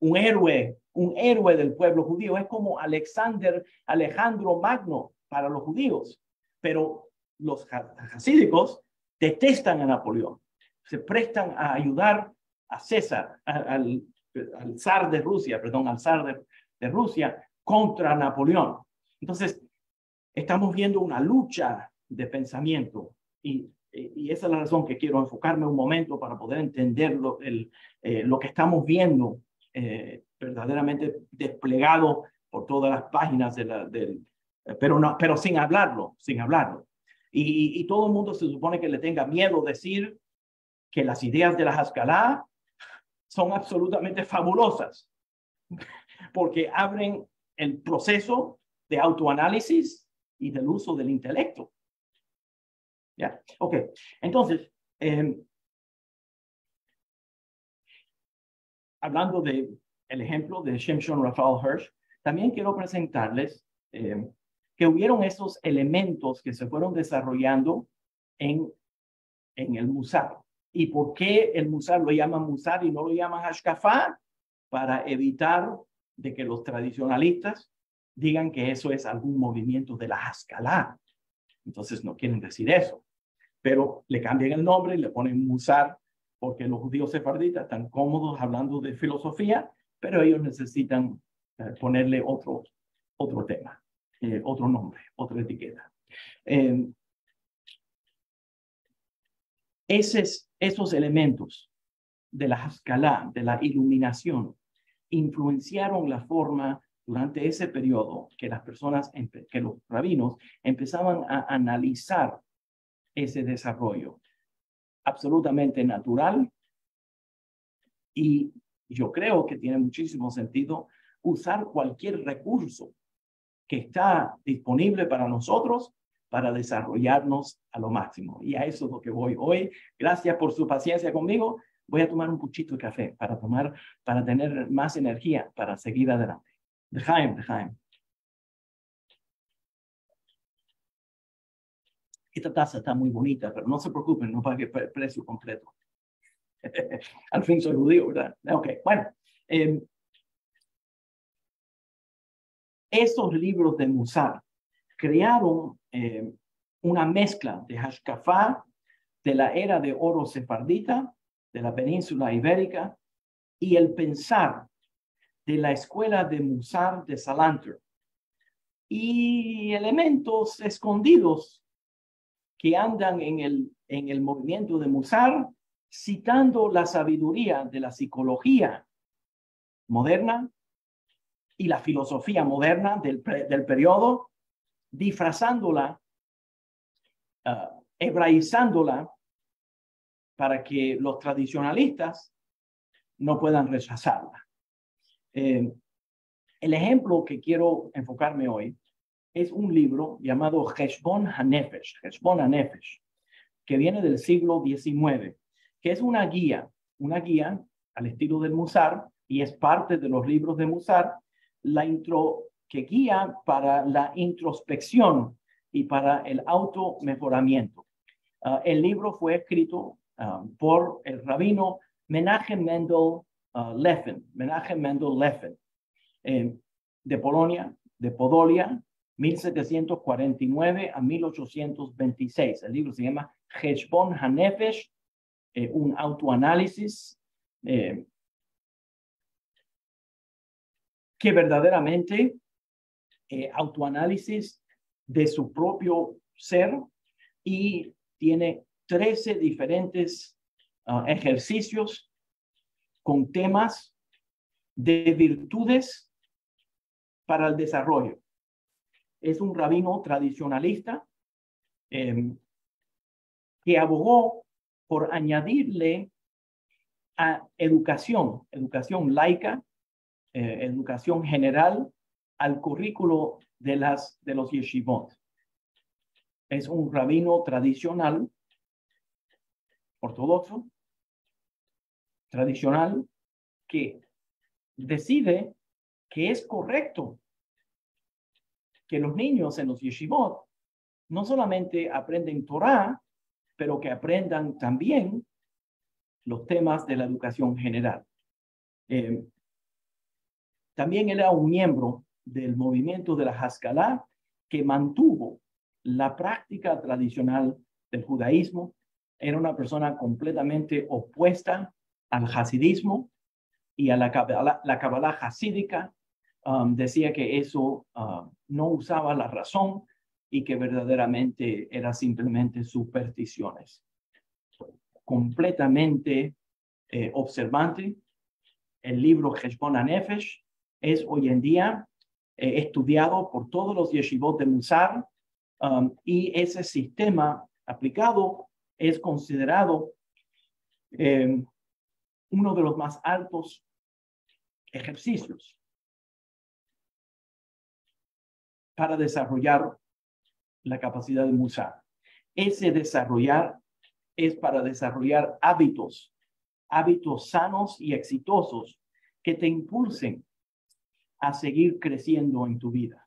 [SPEAKER 1] un héroe, un héroe del pueblo judío. Es como Alexander, Alejandro Magno para los judíos. Pero los hasídicos detestan a Napoleón. Se prestan a ayudar a César, al, zar de Rusia, perdón, al zar de, Rusia contra Napoleón. Entonces, estamos viendo una lucha de pensamiento y, esa es la razón que quiero enfocarme un momento para poder entender lo, eh, lo que estamos viendo eh, verdaderamente desplegado por todas las páginas del, pero, no, pero sin hablarlo, sin hablarlo. Y, y, todo el mundo se supone que le tenga miedo decir que las ideas de la Haskalah son absolutamente fabulosas, porque abren el proceso de autoanálisis y del uso del intelecto. ¿Ya? Ok, entonces, em, hablando de el ejemplo de Shimshon Raphael Hirsch, también quiero presentarles em, que hubieron esos elementos que se fueron desarrollando en, en el Musar. ¿Y por qué el Musar lo llaman Musar y no lo llaman Hashkafá? Para evitar de que los tradicionalistas digan que eso es algún movimiento de la Haskalah. Entonces no quieren decir eso, pero le cambian el nombre y le ponen Musar porque los judíos sefarditas están cómodos hablando de filosofía, pero ellos necesitan eh, ponerle otro, otro tema, eh, otro nombre, otra etiqueta. Eh, esos elementos de la Haskalah, de la iluminación, influenciaron la forma durante ese periodo que las personas, que los rabinos empezaban a analizar ese desarrollo absolutamente natural y yo creo que tiene muchísimo sentido usar cualquier recurso que está disponible para nosotros para desarrollarnos a lo máximo. Y a eso es lo que voy hoy. Gracias por su paciencia conmigo. Voy a tomar un puchito de café para tomar, para tener más energía para seguir adelante. De Jaime, Esta taza está muy bonita, pero no se preocupen, no pague el precio completo. Al fin soy judío, ¿verdad? Ok, bueno. Eh, estos libros de Musar crearon em, una mezcla de Hashkafá de la era de oro sefardita, de la península ibérica, y el pensar de la escuela de Musar de Salanter y elementos escondidos que andan en el, en el movimiento de Musar citando la sabiduría de la psicología moderna y la filosofía moderna del, del periodo, disfrazándola, uh, hebraizándola para que los tradicionalistas no puedan rechazarla. Eh, el ejemplo que quiero enfocarme hoy es un libro llamado Heshbon Hanefesh, Heshbon Hanefesh, que viene del siglo XIX, que es una guía, una guía al estilo del Musar y es parte de los libros de Musar, la intro que guía para la introspección y para el auto mejoramiento. Ah, el libro fue escrito ah, por el rabino Menachem Mendel uh, Leffen, Menachem Mendel Leffen, de Polonia, de Podolia, 1749 a 1826. El libro se llama Heshbon Hanefesh, eh, un autoanálisis eh, que verdaderamente autoanálisis de su propio ser y tiene 13 diferentes Ah, ejercicios con temas de virtudes para el desarrollo. Es un rabino tradicionalista em, que abogó por añadirle a educación, educación laica, eh, educación general al currículo de, las, de los yeshivot. Es un rabino tradicional ortodoxo tradicional que decide que es correcto que los niños en los yeshivot no solamente aprenden Torah, pero que aprendan también los temas de la educación general. Eh, también era un miembro del movimiento de la Haskalah que mantuvo la práctica tradicional del judaísmo. Era una persona completamente opuesta al hasidismo y a la Kabbalah, la hasídica, um, decía que eso uh, no usaba la razón y que verdaderamente era simplemente supersticiones. Completamente eh, observante, el libro Heshbon Nefesh es hoy en día eh, estudiado por todos los yeshivot de Musar um, y ese sistema aplicado es considerado eh, uno de los más altos ejercicios para desarrollar la capacidad de musar. Ese desarrollar es para desarrollar hábitos, hábitos sanos y exitosos que te impulsen a seguir creciendo en tu vida,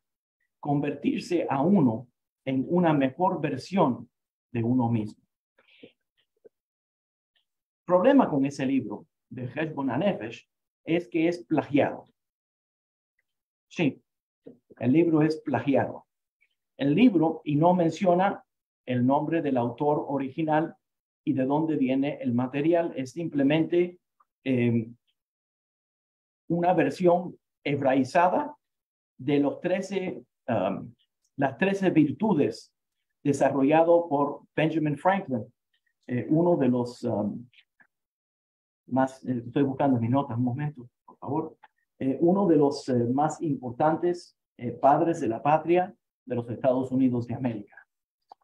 [SPEAKER 1] convertirse a uno en una mejor versión de uno mismo. Problema con ese libro de Heshbon Anefesh es que es plagiado. Sí, el libro es plagiado. El libro, y no menciona el nombre del autor original y de dónde viene el material, es simplemente em, una versión hebraizada de los 13, las 13 virtudes desarrollado por Benjamin Franklin, eh, uno de los más, eh, estoy buscando mis notas un momento, por favor, eh, uno de los eh, más importantes padres de la patria de los Estados Unidos de América.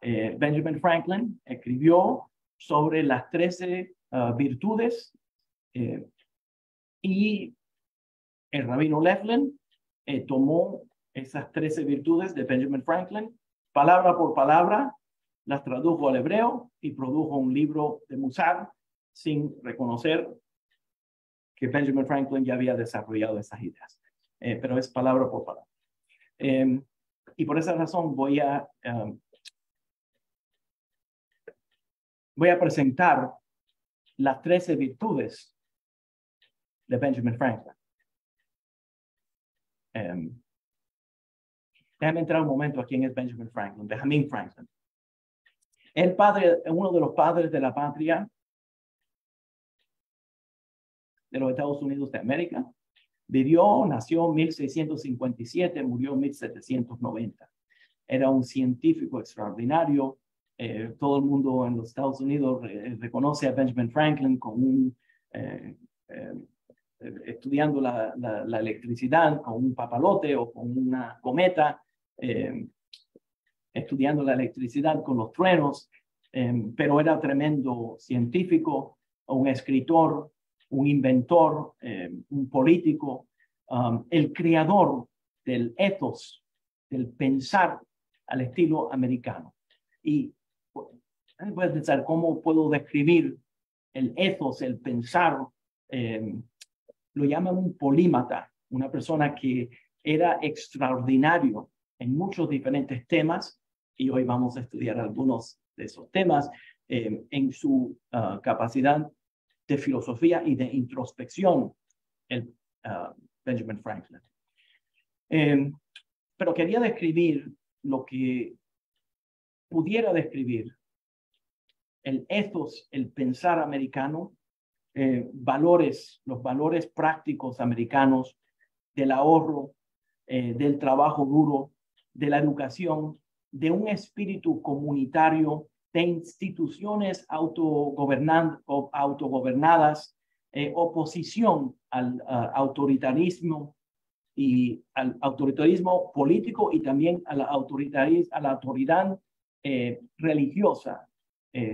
[SPEAKER 1] Benjamin Franklin escribió sobre las 13 ah, virtudes y el rabino Leflin tomó esas 13 virtudes de Benjamin Franklin, palabra por palabra, las tradujo al hebreo y produjo un libro de Musar sin reconocer que Benjamin Franklin ya había desarrollado esas ideas. Eh, pero es palabra por palabra. Em, y por esa razón voy a, em, voy a presentar las 13 virtudes de Benjamin Franklin. Um, déjame entrar un momento a quién es Benjamin Franklin, Benjamin Franklin. El padre, uno de los padres de la patria, de los Estados Unidos de América. Vivió, nació en 1657, murió en 1790. Era un científico extraordinario, Eh, todo el mundo en los Estados Unidos reconoce a Benjamin Franklin como un, eh, eh, estudiando la, la, electricidad con un papalote o con una cometa, estudiando la electricidad con los truenos, pero era tremendo científico, un escritor, un inventor, un político, um, el creador del ethos, del pensar al estilo americano. Y puedes pensar cómo puedo describir el ethos, el pensar. Eh, lo llaman un polímata, una persona que era extraordinario en muchos diferentes temas, y hoy vamos a estudiar algunos de esos temas, eh, en su ah, capacidad de filosofía y de introspección, el ah, Benjamin Franklin. Eh, pero quería describir lo que pudiera describir el ethos, el pensar americano, eh, valores, los valores prácticos americanos del ahorro, eh, del trabajo duro, de la educación, de un espíritu comunitario, de instituciones autogobernadas, eh, oposición al autoritarismo y al autoritarismo político y también a la, a la autoridad religiosa.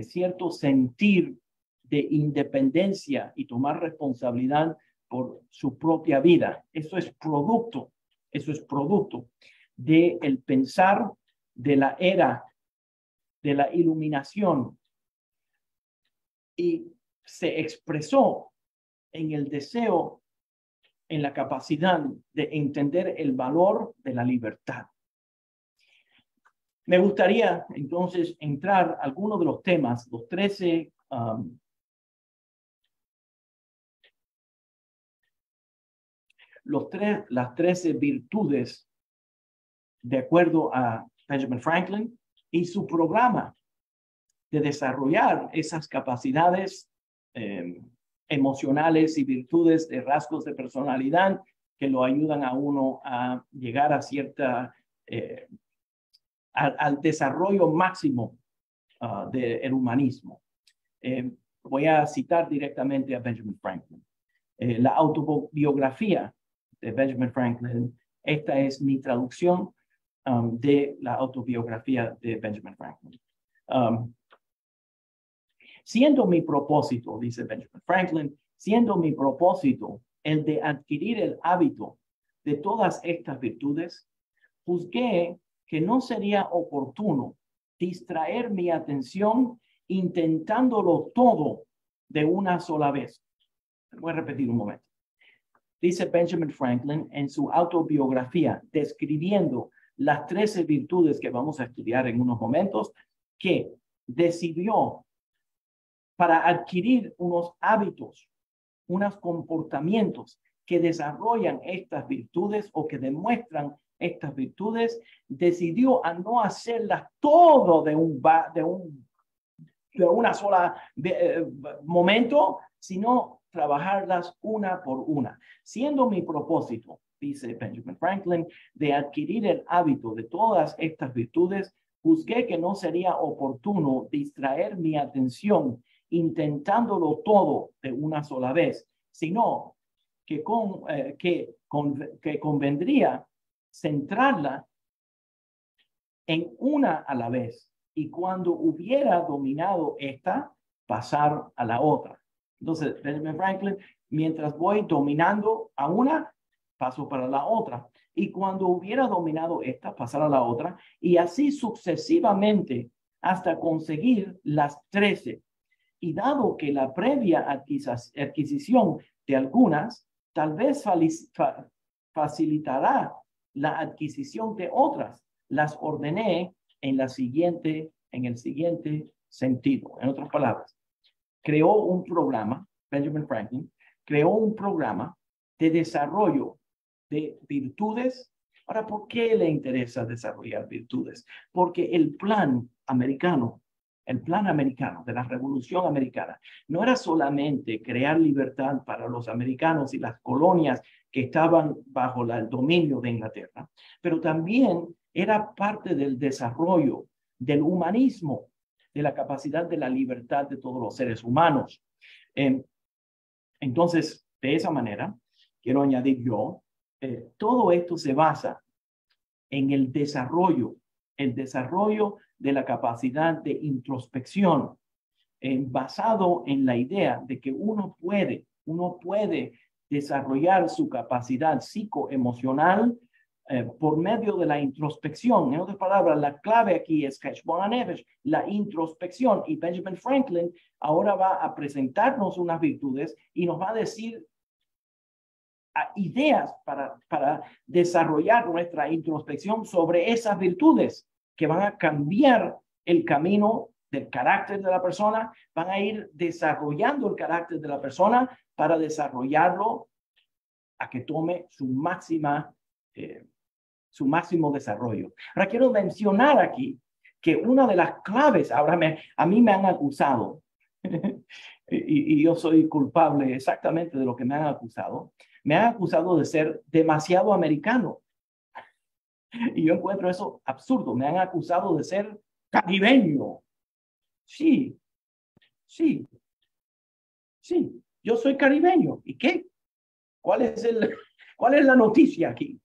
[SPEAKER 1] Cierto sentir de independencia y tomar responsabilidad por su propia vida. Eso es producto, eso es producto del el pensar de la era de la iluminación y se expresó en el deseo, en la capacidad de entender el valor de la libertad. Me gustaría entonces entrar a algunos de los temas, los 13 um, los tres, las 13 virtudes de acuerdo a Benjamin Franklin y su programa de desarrollar esas capacidades em, emocionales y virtudes de rasgos de personalidad que lo ayudan a uno a llegar a cierta eh, al, desarrollo máximo uh, del humanismo. Eh, voy a citar directamente a Benjamin Franklin. Eh, la autobiografía de Benjamin Franklin, esta es mi traducción um, de la autobiografía de Benjamin Franklin. Um, siendo mi propósito, dice Benjamin Franklin, siendo mi propósito el de adquirir el hábito de todas estas virtudes, juzgué que no sería oportuno distraer mi atención intentándolo todo de una sola vez. Voy a repetir un momento. Dice Benjamin Franklin en su autobiografía, describiendo las 13 virtudes que vamos a estudiar en unos momentos, que decidió para adquirir unos hábitos, unos comportamientos que desarrollan estas virtudes o que demuestran estas virtudes, decidió a no hacerlas todo de un, de un de una sola eh, momento, sino trabajarlas una por una. Siendo mi propósito, dice Benjamin Franklin, de adquirir el hábito de todas estas virtudes, juzgué que no sería oportuno distraer mi atención intentándolo todo de una sola vez, sino que, con, eh, que, que convendría centrarla en una a la vez y cuando hubiera dominado esta, pasar a la otra. Entonces, Benjamin Franklin, mientras voy dominando a una, paso para la otra. Y cuando hubiera dominado esta, pasar a la otra. Y así sucesivamente hasta conseguir las trece. Y dado que la previa adquisición de algunas tal vez facilitará la adquisición de otras. Las ordené en en el siguiente sentido. En otras palabras, creó un programa, Benjamin Franklin, creó un programa de desarrollo de virtudes. Ahora, ¿por qué le interesa desarrollar virtudes? Porque el plan americano el plan americano de la Revolución Americana no era solamente crear libertad para los americanos y las colonias que estaban bajo el dominio de Inglaterra, pero también era parte del desarrollo del humanismo de la capacidad de la libertad de todos los seres humanos. Em, entonces, de esa manera, quiero añadir yo, eh, todo esto se basa en el desarrollo, el desarrollo de la capacidad de introspección, eh, basado en la idea de que uno puede, uno puede desarrollar su capacidad psicoemocional eh, por medio de la introspección. En otras palabras, la clave aquí es la introspección. Y Benjamin Franklin ahora va a presentarnos unas virtudes y nos va a decir ideas para, para desarrollar nuestra introspección sobre esas virtudes que van a cambiar el camino del carácter de la persona, van a ir desarrollando el carácter de la persona para desarrollarlo a que tome su máxima, eh, su máximo desarrollo. Ahora quiero mencionar aquí que una de las claves, ahora a mí me han acusado, y, y yo soy culpable exactamente de lo que me han acusado, me han acusado de ser demasiado americano. Y yo encuentro eso absurdo. Me han acusado de ser caribeño. Sí, sí, sí, yo soy caribeño. ¿Y qué? ¿Cuál es, el, cuál es la noticia aquí?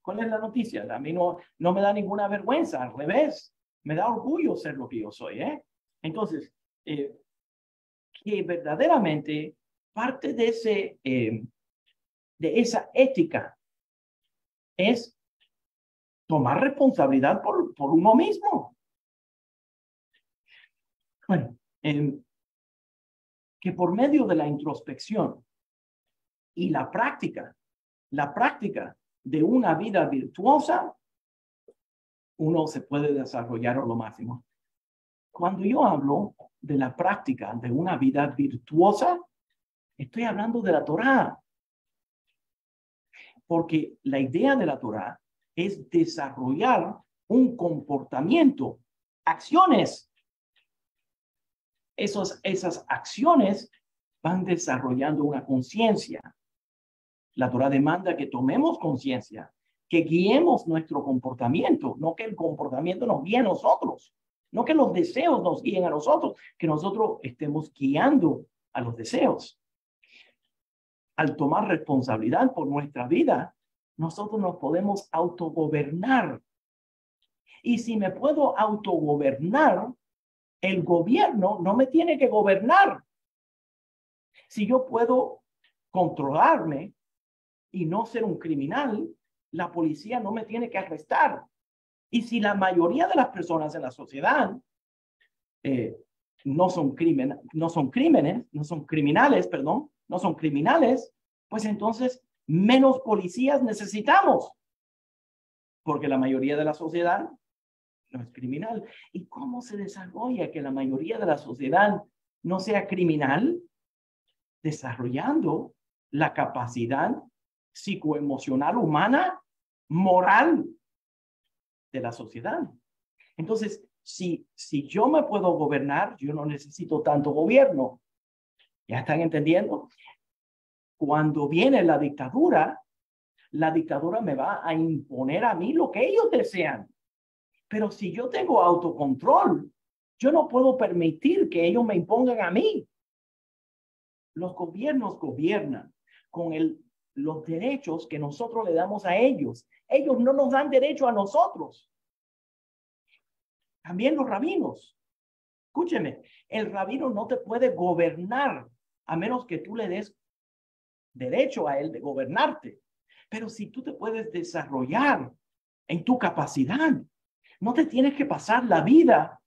[SPEAKER 1] ¿Cuál es la noticia? A mí no, no me da ninguna vergüenza, al revés, me da orgullo ser lo que yo soy. ¿eh? Entonces, eh, que verdaderamente parte de, ese, eh, de esa ética es tomar responsabilidad por, por uno mismo. Bueno, em, que por medio de la introspección y la práctica, la práctica de una vida virtuosa, uno se puede desarrollar a lo máximo. Cuando yo hablo de la práctica de una vida virtuosa, estoy hablando de la Torá. Porque la idea de la Torá es desarrollar un comportamiento, acciones. Esos, esas acciones van desarrollando una conciencia. La Torah demanda que tomemos conciencia, que guiemos nuestro comportamiento, no que el comportamiento nos guíe a nosotros, no que los deseos nos guíen a nosotros, que nosotros estemos guiando a los deseos. Al tomar responsabilidad por nuestra vida, nosotros nos podemos autogobernar. Y si me puedo autogobernar, el gobierno no me tiene que gobernar. Si yo puedo controlarme y no ser un criminal, la policía no me tiene que arrestar. Y si la mayoría de las personas en la sociedad eh, no son crímenes, no son crímenes, no son criminales, perdón, no son criminales, pues entonces menos policías necesitamos, porque la mayoría de la sociedad no es criminal. ¿Y cómo se desarrolla que la mayoría de la sociedad no sea criminal? Desarrollando la capacidad psicoemocional humana, moral de la sociedad. Entonces, si, si yo me puedo gobernar, yo no necesito tanto gobierno. ¿Ya están entendiendo? Cuando viene la dictadura, la dictadura me va a imponer a mí lo que ellos desean. Pero si yo tengo autocontrol, yo no puedo permitir que ellos me impongan a mí. Los gobiernos gobiernan con el, los derechos que nosotros le damos a ellos. Ellos no nos dan derecho a nosotros. También los rabinos. Escúcheme, el rabino no te puede gobernar a menos que tú le des derecho a él de gobernarte. Pero si tú te puedes desarrollar en tu capacidad, no te tienes que pasar la vida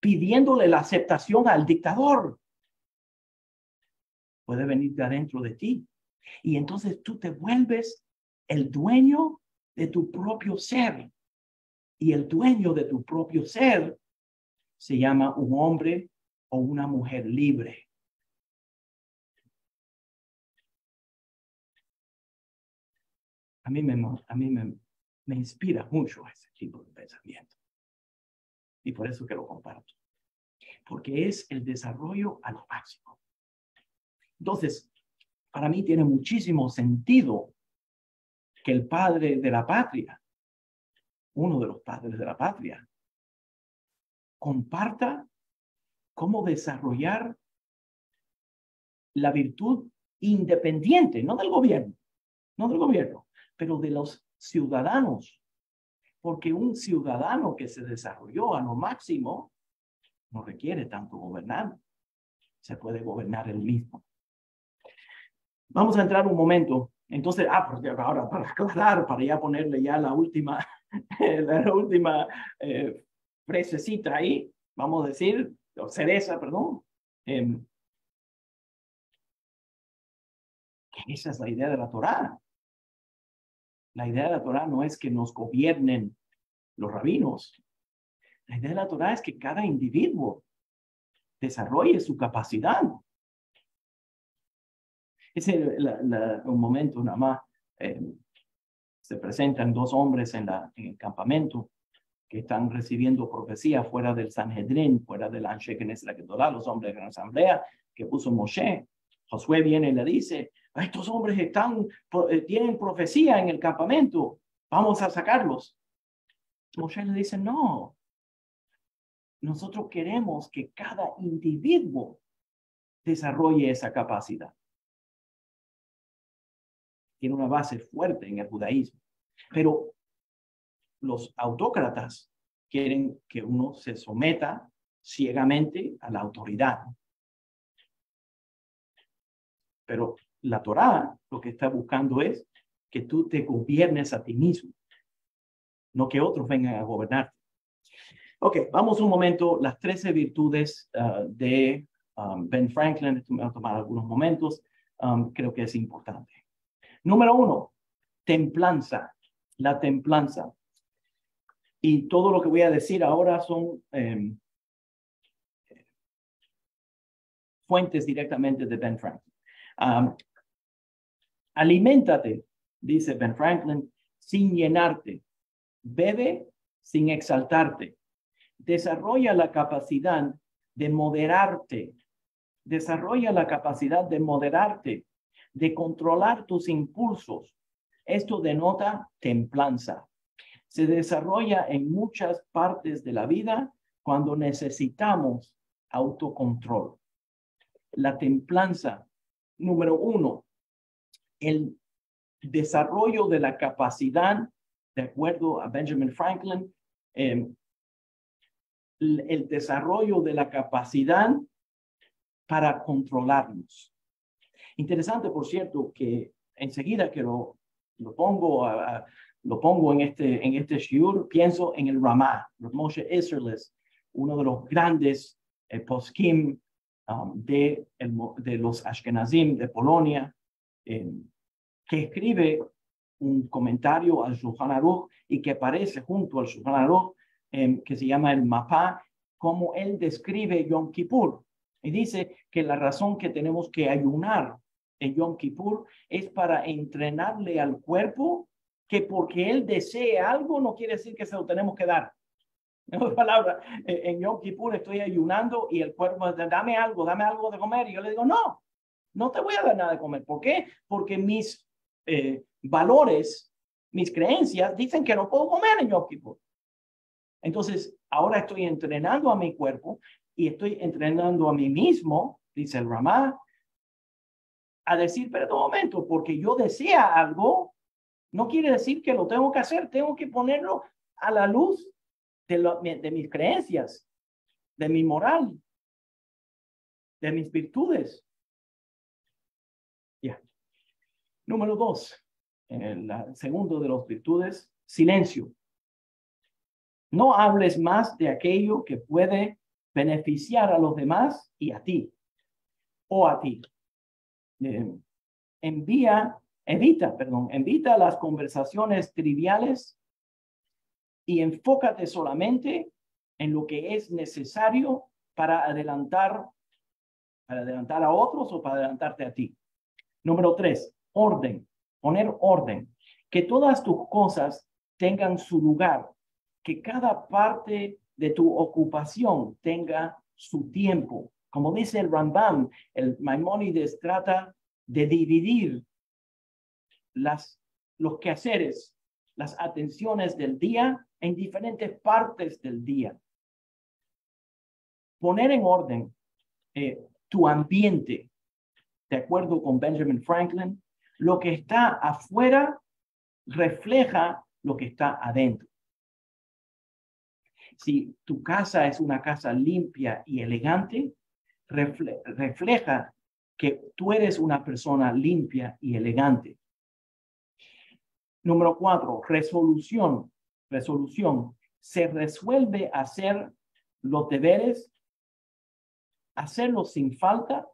[SPEAKER 1] pidiéndole la aceptación al dictador. Puede venir de adentro de ti. Y entonces tú te vuelves el dueño de tu propio ser. Y el dueño de tu propio ser se llama un hombre o una mujer libre. a mí me, a mí me, me inspira mucho ese tipo de pensamiento. Y por eso que lo comparto. Porque es el desarrollo a lo máximo. Entonces, para mí tiene muchísimo sentido que el padre de la patria, uno de los padres de la patria, comparta cómo desarrollar la virtud independiente, no del gobierno, no del gobierno, pero de los ciudadanos. Porque un ciudadano que se desarrolló a lo máximo no requiere tanto gobernar. Se puede gobernar el mismo. Vamos a entrar un momento. Entonces, ah, porque ahora para aclarar, para ya ponerle ya la última, la última eh, frasecita ahí, vamos a decir, cereza, perdón. Eh, esa es la idea de la Torá. La idea de la Torá no es que nos gobiernen los rabinos. La idea de la Torá es que cada individuo desarrolle su capacidad. Ese es un momento nada más. Eh, se presentan dos hombres en, la, en el campamento que están recibiendo profecía fuera del Sanhedrin, fuera del Anshe la los hombres de la asamblea que puso Moshe. Josué viene y le dice, estos hombres están, eh, tienen profecía en el campamento, vamos a sacarlos. Moshe le dice, no, nosotros queremos que cada individuo desarrolle esa capacidad. Tiene una base fuerte en el judaísmo, pero los autócratas quieren que uno se someta ciegamente a la autoridad. Pero la Torá lo que está buscando es que tú te gobiernes a ti mismo, no que otros vengan a gobernarte. Ok, vamos un momento, las 13 virtudes ah, de um, Ben Franklin, esto me va a tomar algunos momentos, um, creo que es importante. Número uno, templanza, la templanza. Y todo lo que voy a decir ahora son em, fuentes directamente de Ben Franklin. Um, Aliméntate, dice Ben Franklin, sin llenarte. Bebe sin exaltarte. Desarrolla la capacidad de moderarte. Desarrolla la capacidad de moderarte, de controlar tus impulsos. Esto denota templanza. Se desarrolla en muchas partes de la vida cuando necesitamos autocontrol. La templanza, número uno, el desarrollo de la capacidad, de acuerdo a Benjamin Franklin, em, el, desarrollo de la capacidad para controlarnos. Interesante, por cierto, que enseguida que lo, lo pongo lo pongo en este, en este shiur, pienso en el Ramah, Moshe Isserles, uno de los grandes eh, poskim um, de, de los Ashkenazim de Polonia, que escribe un comentario al Shulchan Aruch y que aparece junto al Shulchan Aruch, que se llama el mapa, como él describe Yom Kippur. Y dice que la razón que tenemos que ayunar en Yom Kippur es para entrenarle al cuerpo que porque él desee algo no quiere decir que se lo tenemos que dar. En otras palabras, en Yom Kippur estoy ayunando y el cuerpo dice, dame algo, dame algo de comer. Y yo le digo, no, no te voy a dar nada de comer. ¿Por qué? Porque mis eh, valores, mis creencias dicen que no puedo comer en Yom Kippur. Entonces, ahora estoy entrenando a mi cuerpo y estoy entrenando a mí mismo, dice el Ramá, a decir, pero un momento, porque yo desea algo, no quiere decir que lo tengo que hacer, tengo que ponerlo a la luz de, de mis creencias, de mi moral, de mis virtudes. Número dos, el segundo de las virtudes, silencio. No hables más de aquello que puede beneficiar a los demás y a ti, o a ti. Eh, envía, evita, perdón, evita las conversaciones triviales y enfócate solamente en lo que es necesario para adelantar, para adelantar a otros o para adelantarte a ti. Número tres, orden, poner orden, que todas tus cosas tengan su lugar, que cada parte de tu ocupación tenga su tiempo. Como dice el Rambam, el Maimónides trata de dividir las, los quehaceres, las atenciones del día en diferentes partes del día. poner en orden eh, tu ambiente, de acuerdo con Benjamin Franklin, lo que está afuera refleja lo que está adentro. Si tu casa es una casa limpia y elegante, refleja que tú eres una persona limpia y elegante. Número cuatro, resolución. Resolución. Se resuelve hacer los deberes, hacerlo sin falta,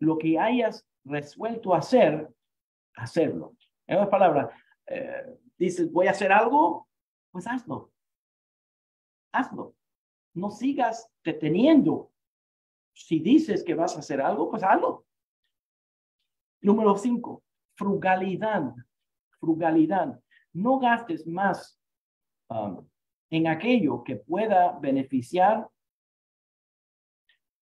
[SPEAKER 1] lo que hayas resuelto hacer, hacerlo. En otras palabras, eh, dices, voy a hacer algo, pues hazlo. Hazlo. No sigas deteniendo. Si dices que vas a hacer algo, pues hazlo. Número cinco, frugalidad. Frugalidad. No gastes más um, en aquello que pueda beneficiar.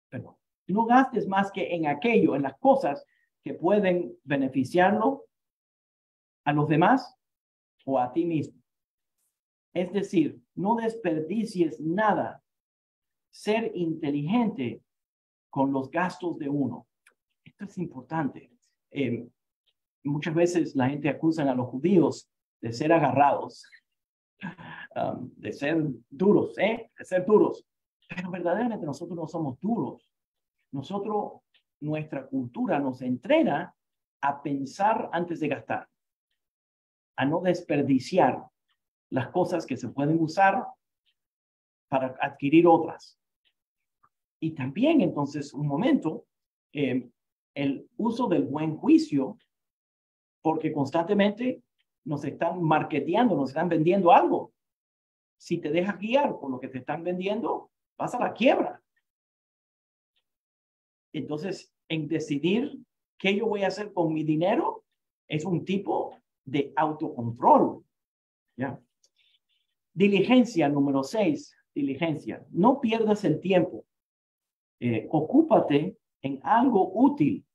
[SPEAKER 1] Perdón. No gastes más que en aquello, en las cosas que pueden beneficiarlo a los demás o a ti mismo. Es decir, no desperdicies nada. Ser inteligente con los gastos de uno. Esto es importante. Eh, muchas veces la gente acusa a los judíos de ser agarrados, um, de ser duros, ¿eh? de ser duros. Pero verdaderamente nosotros no somos duros. Nosotros, nuestra cultura nos entrena a pensar antes de gastar, a no desperdiciar las cosas que se pueden usar para adquirir otras. Y también entonces, un momento, eh, el uso del buen juicio, porque constantemente nos están marketeando, nos están vendiendo algo. Si te dejas guiar por lo que te están vendiendo, vas a la quiebra. Entonces, en decidir qué yo voy a hacer con mi dinero, es un tipo de autocontrol. ¿ya? Diligencia número seis, diligencia. No pierdas el tiempo. Eh, ocúpate en algo útil.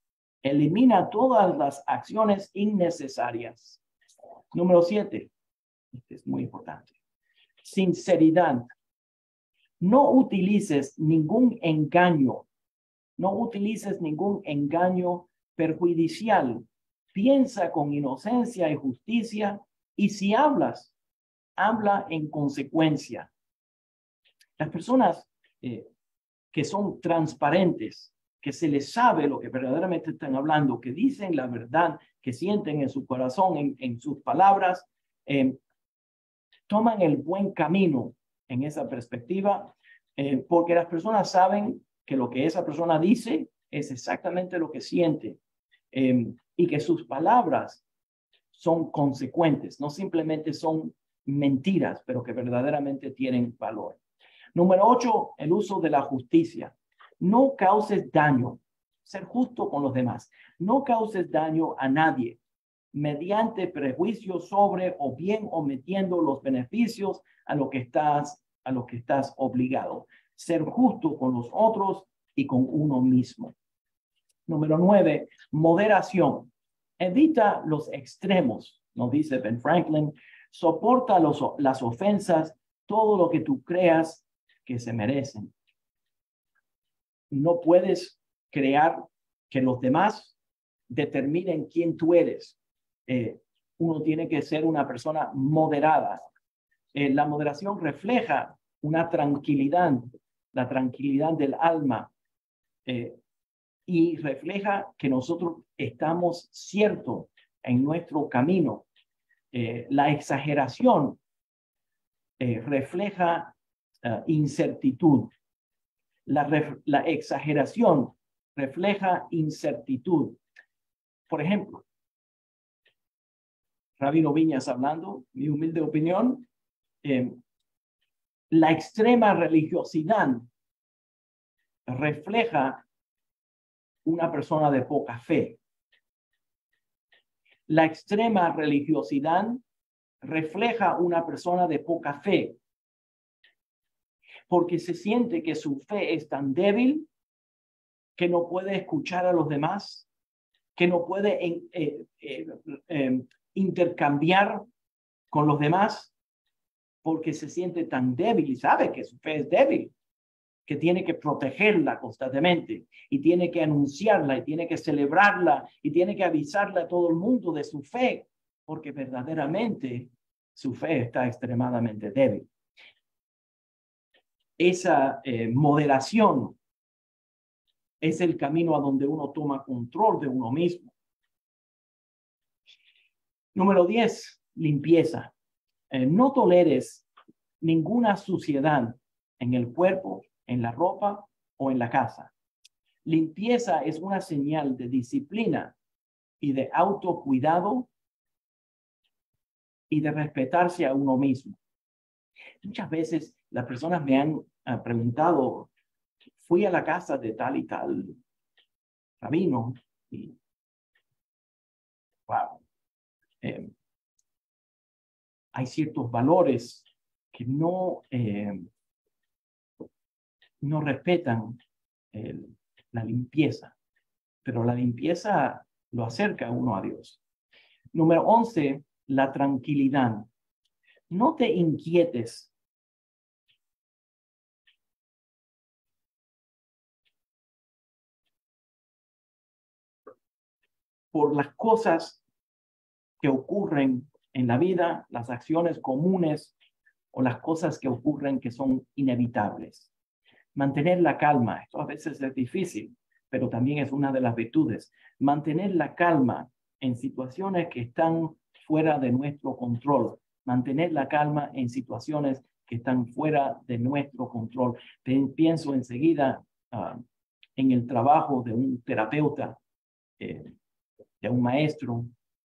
[SPEAKER 1] Elimina todas las acciones innecesarias. Número siete. Este es muy importante. Sinceridad. No utilices ningún engaño. No utilices ningún engaño perjudicial. Piensa con inocencia y justicia y si hablas, habla en consecuencia. Las personas eh, que son transparentes, que se les sabe lo que verdaderamente están hablando, que dicen la verdad, que sienten en su corazón, en, sus palabras, eh, toman el buen camino en esa perspectiva, eh, porque las personas saben que lo que esa persona dice es exactamente lo que siente eh, y que sus palabras son consecuentes, no simplemente son mentiras, pero que verdaderamente tienen valor. Número ocho, el uso de la justicia. No causes daño, ser justo con los demás. No causes daño a nadie mediante prejuicios sobre o bien omitiendo los beneficios a lo que estás a que estás obligado. Ser justo con los otros y con uno mismo. Número nueve, moderación. Evita los extremos, nos dice Ben Franklin. Soporta las ofensas, todo lo que tú creas que se merecen. No puedes crear que los demás determinen quién tú eres. Eh, uno tiene que ser una persona moderada. Eh, la moderación refleja una tranquilidad, la tranquilidad del alma, eh, y refleja que nosotros estamos ciertos en nuestro camino. la exageración refleja uh, incertitud. La, la exageración refleja incertitud. Por ejemplo, Rabino Viñas hablando, mi humilde opinión, eh, la extrema religiosidad refleja una persona de poca fe. La extrema religiosidad refleja una persona de poca fe porque se siente que su fe es tan débil que no puede escuchar a los demás, que no puede eh, eh, em, intercambiar con los demás, porque se siente tan débil y sabe que su fe es débil. que tiene que protegerla constantemente y tiene que anunciarla y tiene que celebrarla y tiene que avisarle a todo el mundo de su fe, porque verdaderamente su fe está extremadamente débil. Esa eh, moderación es el camino a donde uno toma control de uno mismo. Número 10, limpieza. Eh, no toleres ninguna suciedad en el cuerpo, en la ropa o en la casa. Limpieza es una señal de disciplina y de autocuidado y de respetarse a uno mismo. Muchas veces las personas me han preguntado, fui a la casa de tal y tal rabino y, wow, eh, hay ciertos valores que no, eh, no respetan la limpieza, pero la limpieza lo acerca uno a Dios. Número 11, la tranquilidad. No te inquietes por las cosas que ocurren en la vida, las acciones comunes o las cosas que ocurren que son inevitables. Mantener la calma, esto a veces es difícil, pero también es una de las virtudes. Mantener la calma en situaciones que están fuera de nuestro control. Mantener la calma en situaciones que están fuera de nuestro control. Pienso enseguida ah, en el trabajo de un terapeuta, eh, de un maestro,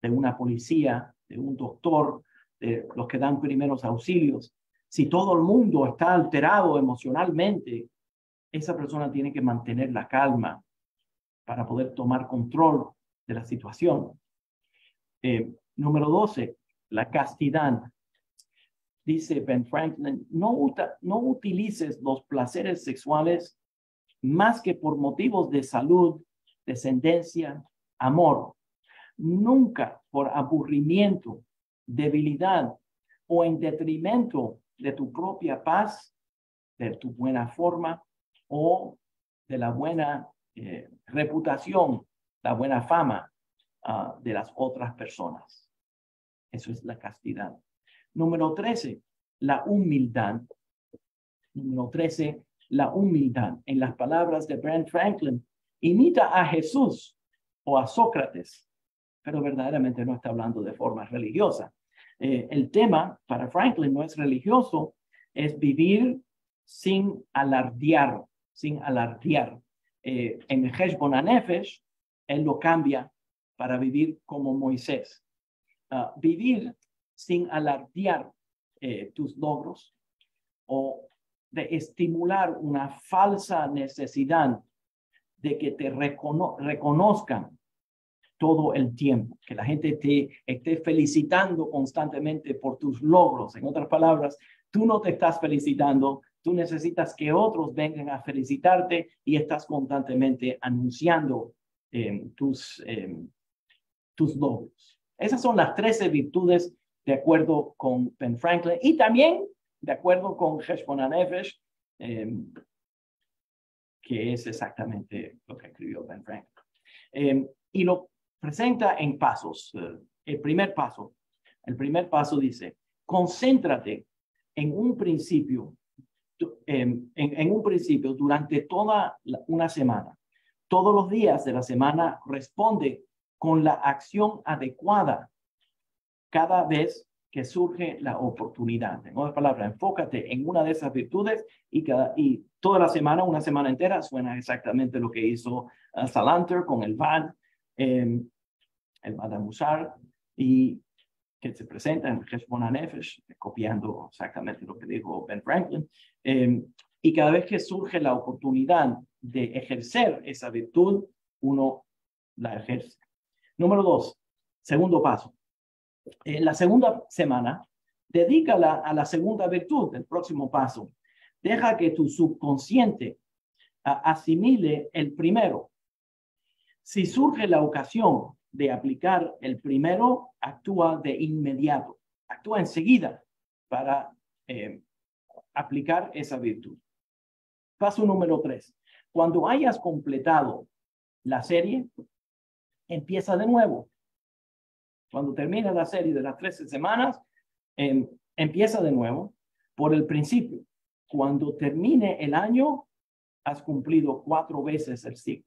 [SPEAKER 1] de una policía, de un doctor, de los que dan primeros auxilios. Si todo el mundo está alterado emocionalmente, esa persona tiene que mantener la calma para poder tomar control de la situación. Eh, número 12, la castidad. Dice Ben Franklin, no, no utilices los placeres sexuales más que por motivos de salud, descendencia, amor, nunca por aburrimiento, debilidad o en detrimento de tu propia paz, de tu buena forma o de la buena eh, reputación, la buena fama ah, de las otras personas. Eso es la castidad. Número 13, la humildad. Número 13, la humildad. En las palabras de Brent Franklin, imita a Jesús o a Sócrates pero verdaderamente no está hablando de forma religiosa. Eh, el tema para Franklin no es religioso, es vivir sin alardear, sin alardear. Eh, en Heshbon Anefesh, él lo cambia para vivir como Moisés. Ah, vivir sin alardear eh, tus logros o de estimular una falsa necesidad de que te reconozcan todo el tiempo, que la gente te esté felicitando constantemente por tus logros. En otras palabras, tú no te estás felicitando, tú necesitas que otros vengan a felicitarte y estás constantemente anunciando eh, tus, eh, tus logros. Esas son las 13 virtudes de acuerdo con Ben Franklin y también de acuerdo con Heshbon Nefesh, eh, que es exactamente lo que escribió Ben Franklin. y lo presenta en pasos. Eh, el primer paso, el primer paso dice, concéntrate en un principio, en, en, un principio durante toda una semana. Todos los días de la semana responde con la acción adecuada cada vez que surge la oportunidad. En otras palabras, enfócate en una de esas virtudes y, cada, y toda la semana, una semana entera, suena exactamente lo que hizo uh, Salanter con el VAD. Em, el Madame y que se presenta en Heshbon Nefesh, copiando exactamente lo que dijo Ben Franklin. Em, y cada vez que surge la oportunidad de ejercer esa virtud, uno la ejerce. Número dos, segundo paso. En la segunda semana, dedícala a la segunda virtud, el próximo paso. Deja que tu subconsciente asimile el primero. Si surge la ocasión de aplicar el primero, actúa de inmediato, actúa enseguida para eh, aplicar esa virtud. Paso número tres. Cuando hayas completado la serie, empieza de nuevo. Cuando termine la serie de las 13 semanas, em, empieza de nuevo por el principio. Cuando termine el año, has cumplido cuatro veces el ciclo.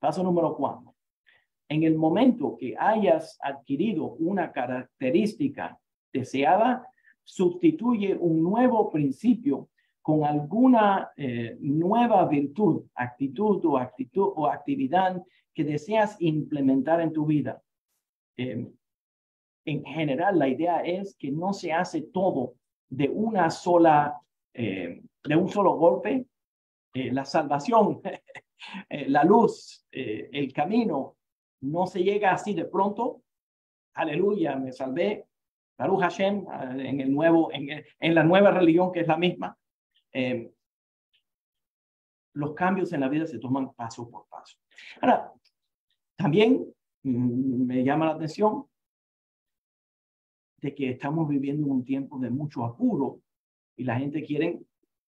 [SPEAKER 1] Paso número cuatro. En el momento que hayas adquirido una característica deseada, sustituye un nuevo principio con alguna eh, nueva virtud, actitud o actitud o actividad que deseas implementar en tu vida. Em, en general, la idea es que no se hace todo de una sola, eh, de un solo golpe. Eh, la salvación, la luz, el camino, no se llega así de pronto. Aleluya, me salvé. Baruch Hashem, en, el nuevo, en, la nueva religión que es la misma. Em, los cambios en la vida se toman paso por paso. Ahora, también mm, me llama la atención de que estamos viviendo un tiempo de mucho apuro y la gente quiere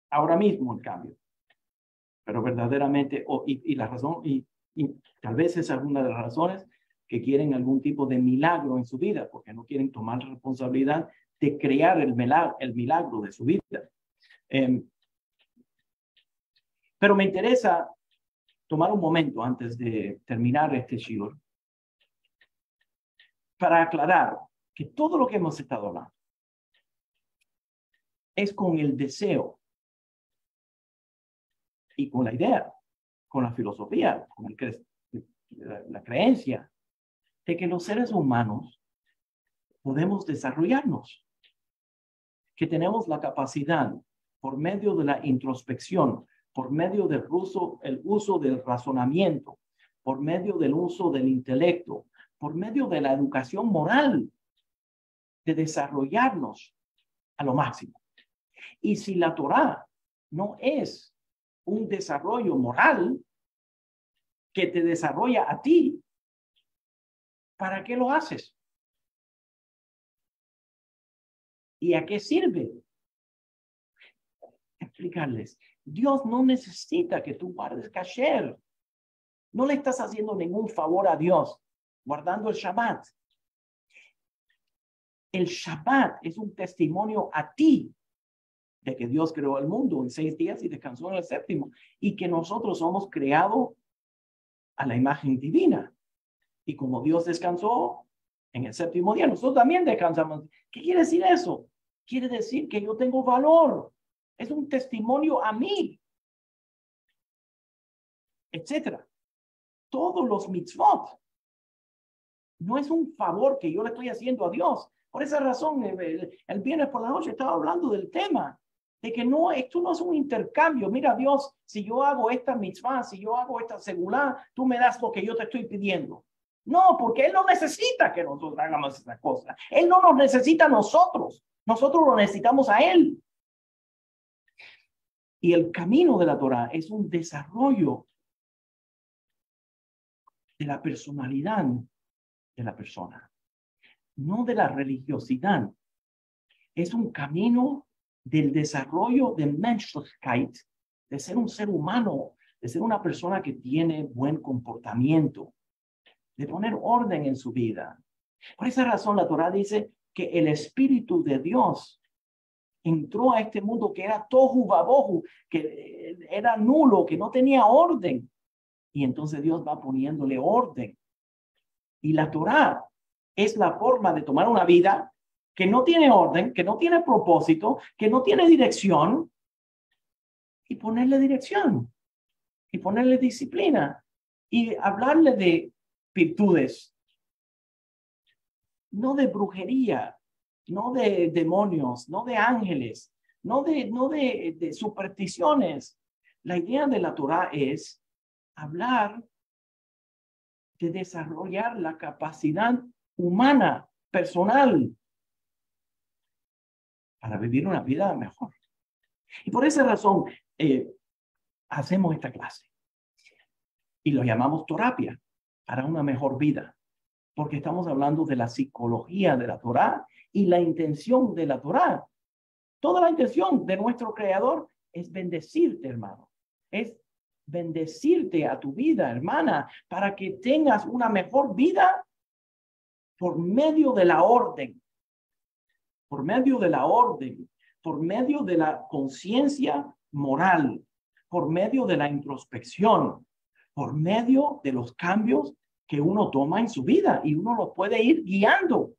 [SPEAKER 1] ahora mismo el cambio. Pero verdaderamente, y, la razón, y, tal vez es alguna de las razones que quieren algún tipo de milagro en su vida, porque no quieren tomar responsabilidad de crear el milagro, el milagro de su vida. Em, pero me interesa tomar un momento antes de terminar este shiur para aclarar que todo lo que hemos estado hablando es con el deseo y con la idea, con la filosofía, con la creencia de que los seres humanos podemos desarrollarnos, que tenemos la capacidad por medio de la introspección, por medio del uso, uso del razonamiento, por medio del uso del intelecto, por medio de la educación moral, de desarrollarnos a lo máximo. Y si la Torah no es un desarrollo moral que te desarrolla a ti, ¿para qué lo haces? ¿Y a qué sirve? explicarles. Dios no necesita que tú guardes kasher. No le estás haciendo ningún favor a Dios guardando el Shabbat. El Shabbat es un testimonio a ti de que Dios creó el mundo en seis días y descansó en el séptimo y que nosotros somos creados a la imagen divina. Y como Dios descansó en el séptimo día, nosotros también descansamos. ¿Qué quiere decir eso? Quiere decir que yo tengo valor es un testimonio a mí, etcétera. Todos los mitzvot no es un favor que yo le estoy haciendo a Dios. Por esa razón, el, viernes por la noche estaba hablando del tema de que no, esto no es un intercambio. Mira, Dios, si yo hago esta mitzvah, si yo hago esta segulá, tú me das lo que yo te estoy pidiendo. No, porque Él no necesita que nosotros hagamos esa cosa. Él no nos necesita a nosotros. Nosotros lo necesitamos a Él. Y el camino de la Torah es un desarrollo de la personalidad de la persona, no de la religiosidad. Es un camino del desarrollo de Menschlichkeit, de ser un ser humano, de ser una persona que tiene buen comportamiento, de poner orden en su vida. Por esa razón la Torah dice que el Espíritu de Dios entró a este mundo que era tohu babohu, que era nulo, que no tenía orden. Y entonces Dios va poniéndole orden. Y la Torah es la forma de tomar una vida que no tiene orden, que no tiene propósito, que no tiene dirección, y ponerle dirección, y ponerle disciplina, y hablarle de virtudes, no de brujería, no de demonios, no de ángeles, no de, no de, supersticiones. La idea de la Torah es hablar de desarrollar la capacidad humana, personal, para vivir una vida mejor. Y por esa razón eh, hacemos esta clase. Y lo llamamos terapia para una mejor vida, porque estamos hablando de la psicología de la Torah y la intención de la Torah. Toda la intención de nuestro Creador es bendecirte, hermano. es bendecirte a tu vida, hermana, para que tengas una mejor vida por medio de la orden, por medio de la orden, por medio de la conciencia moral, por medio de la introspección, por medio de los cambios que uno toma en su vida y uno lo puede ir guiando,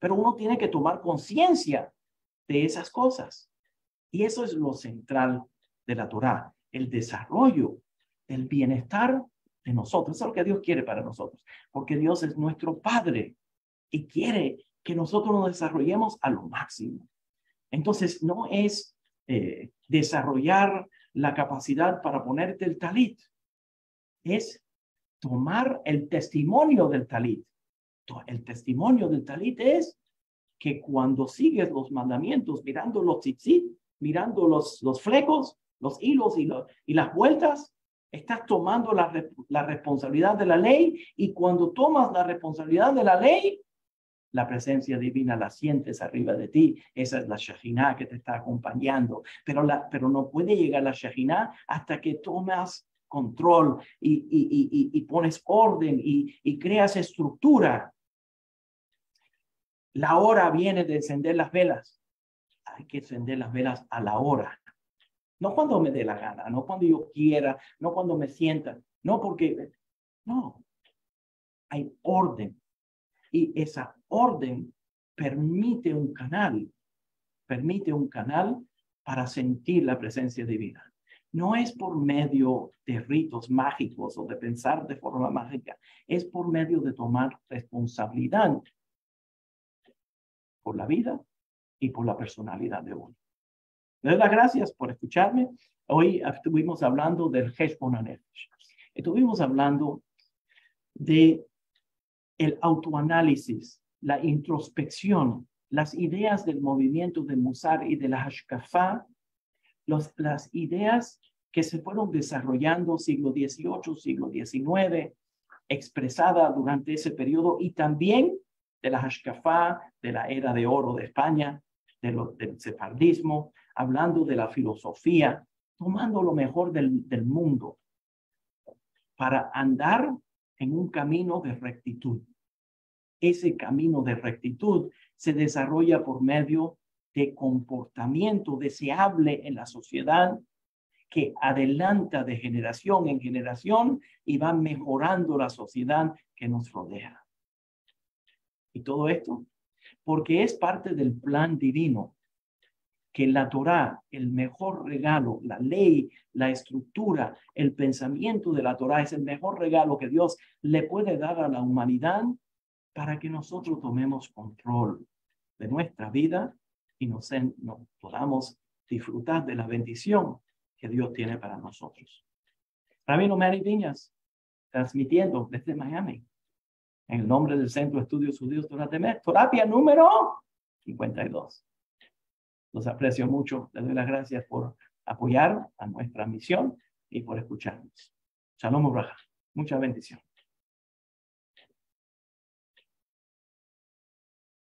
[SPEAKER 1] pero uno tiene que tomar conciencia de esas cosas. Y eso es lo central de la Torah, el desarrollo del bienestar de nosotros. Eso es lo que Dios quiere para nosotros, porque Dios es nuestro Padre y quiere que nosotros nos desarrollemos a lo máximo. Entonces, no es eh, desarrollar la capacidad para ponerte el talit, es tomar el testimonio del talit. El testimonio del talit es que cuando sigues los mandamientos, mirando los tzitzit, mirando los, los flecos, los hilos y, y las vueltas, estás tomando la, la responsabilidad de la ley y cuando tomas la responsabilidad de la ley, la presencia divina la sientes arriba de ti. Esa es la Shekhinah que te está acompañando. Pero, la, pero no puede llegar la Shekhinah hasta que tomas control y, y, y, y pones orden y, creas estructura. La hora viene de encender las velas. Hay que encender las velas a la hora. No cuando me dé la gana, no cuando yo quiera, no cuando me sienta, no porque, no, hay orden. Y esa orden permite un canal, permite un canal para sentir la presencia divina. No es por medio de ritos mágicos o de pensar de forma mágica, es por medio de tomar responsabilidad por la vida y por la personalidad de uno. Le doy las gracias por escucharme. Hoy estuvimos hablando del Heshbon Estuvimos hablando de el autoanálisis, la introspección, las ideas del movimiento de Musar y de la Hashkafa, las ideas que se fueron desarrollando siglo XVIII, siglo XIX, expresada durante ese periodo y también de la Hashkafa, de la era de oro de España, del sefardismo, hablando de la filosofía, tomando lo mejor del mundo para andar en un camino de rectitud. Ese camino de rectitud se desarrolla por medio de comportamiento deseable en la sociedad que adelanta de generación en generación y va mejorando la sociedad que nos rodea. Y todo esto porque es parte del plan divino que la Torá, el mejor regalo, la ley, la estructura, el pensamiento de la Torá es el mejor regalo que Dios le puede dar a la humanidad para que nosotros tomemos control de nuestra vida y nos, podamos disfrutar de la bendición que Dios tiene para nosotros. Rabino Mary Viñas, transmitiendo desde Miami, en el nombre del Centro de Estudios Judíos Torah Terapia número 52. Los aprecio mucho. Les doy las gracias por apoyar a nuestra misión y por escucharnos. Shalom Uraja. Mucha bendición.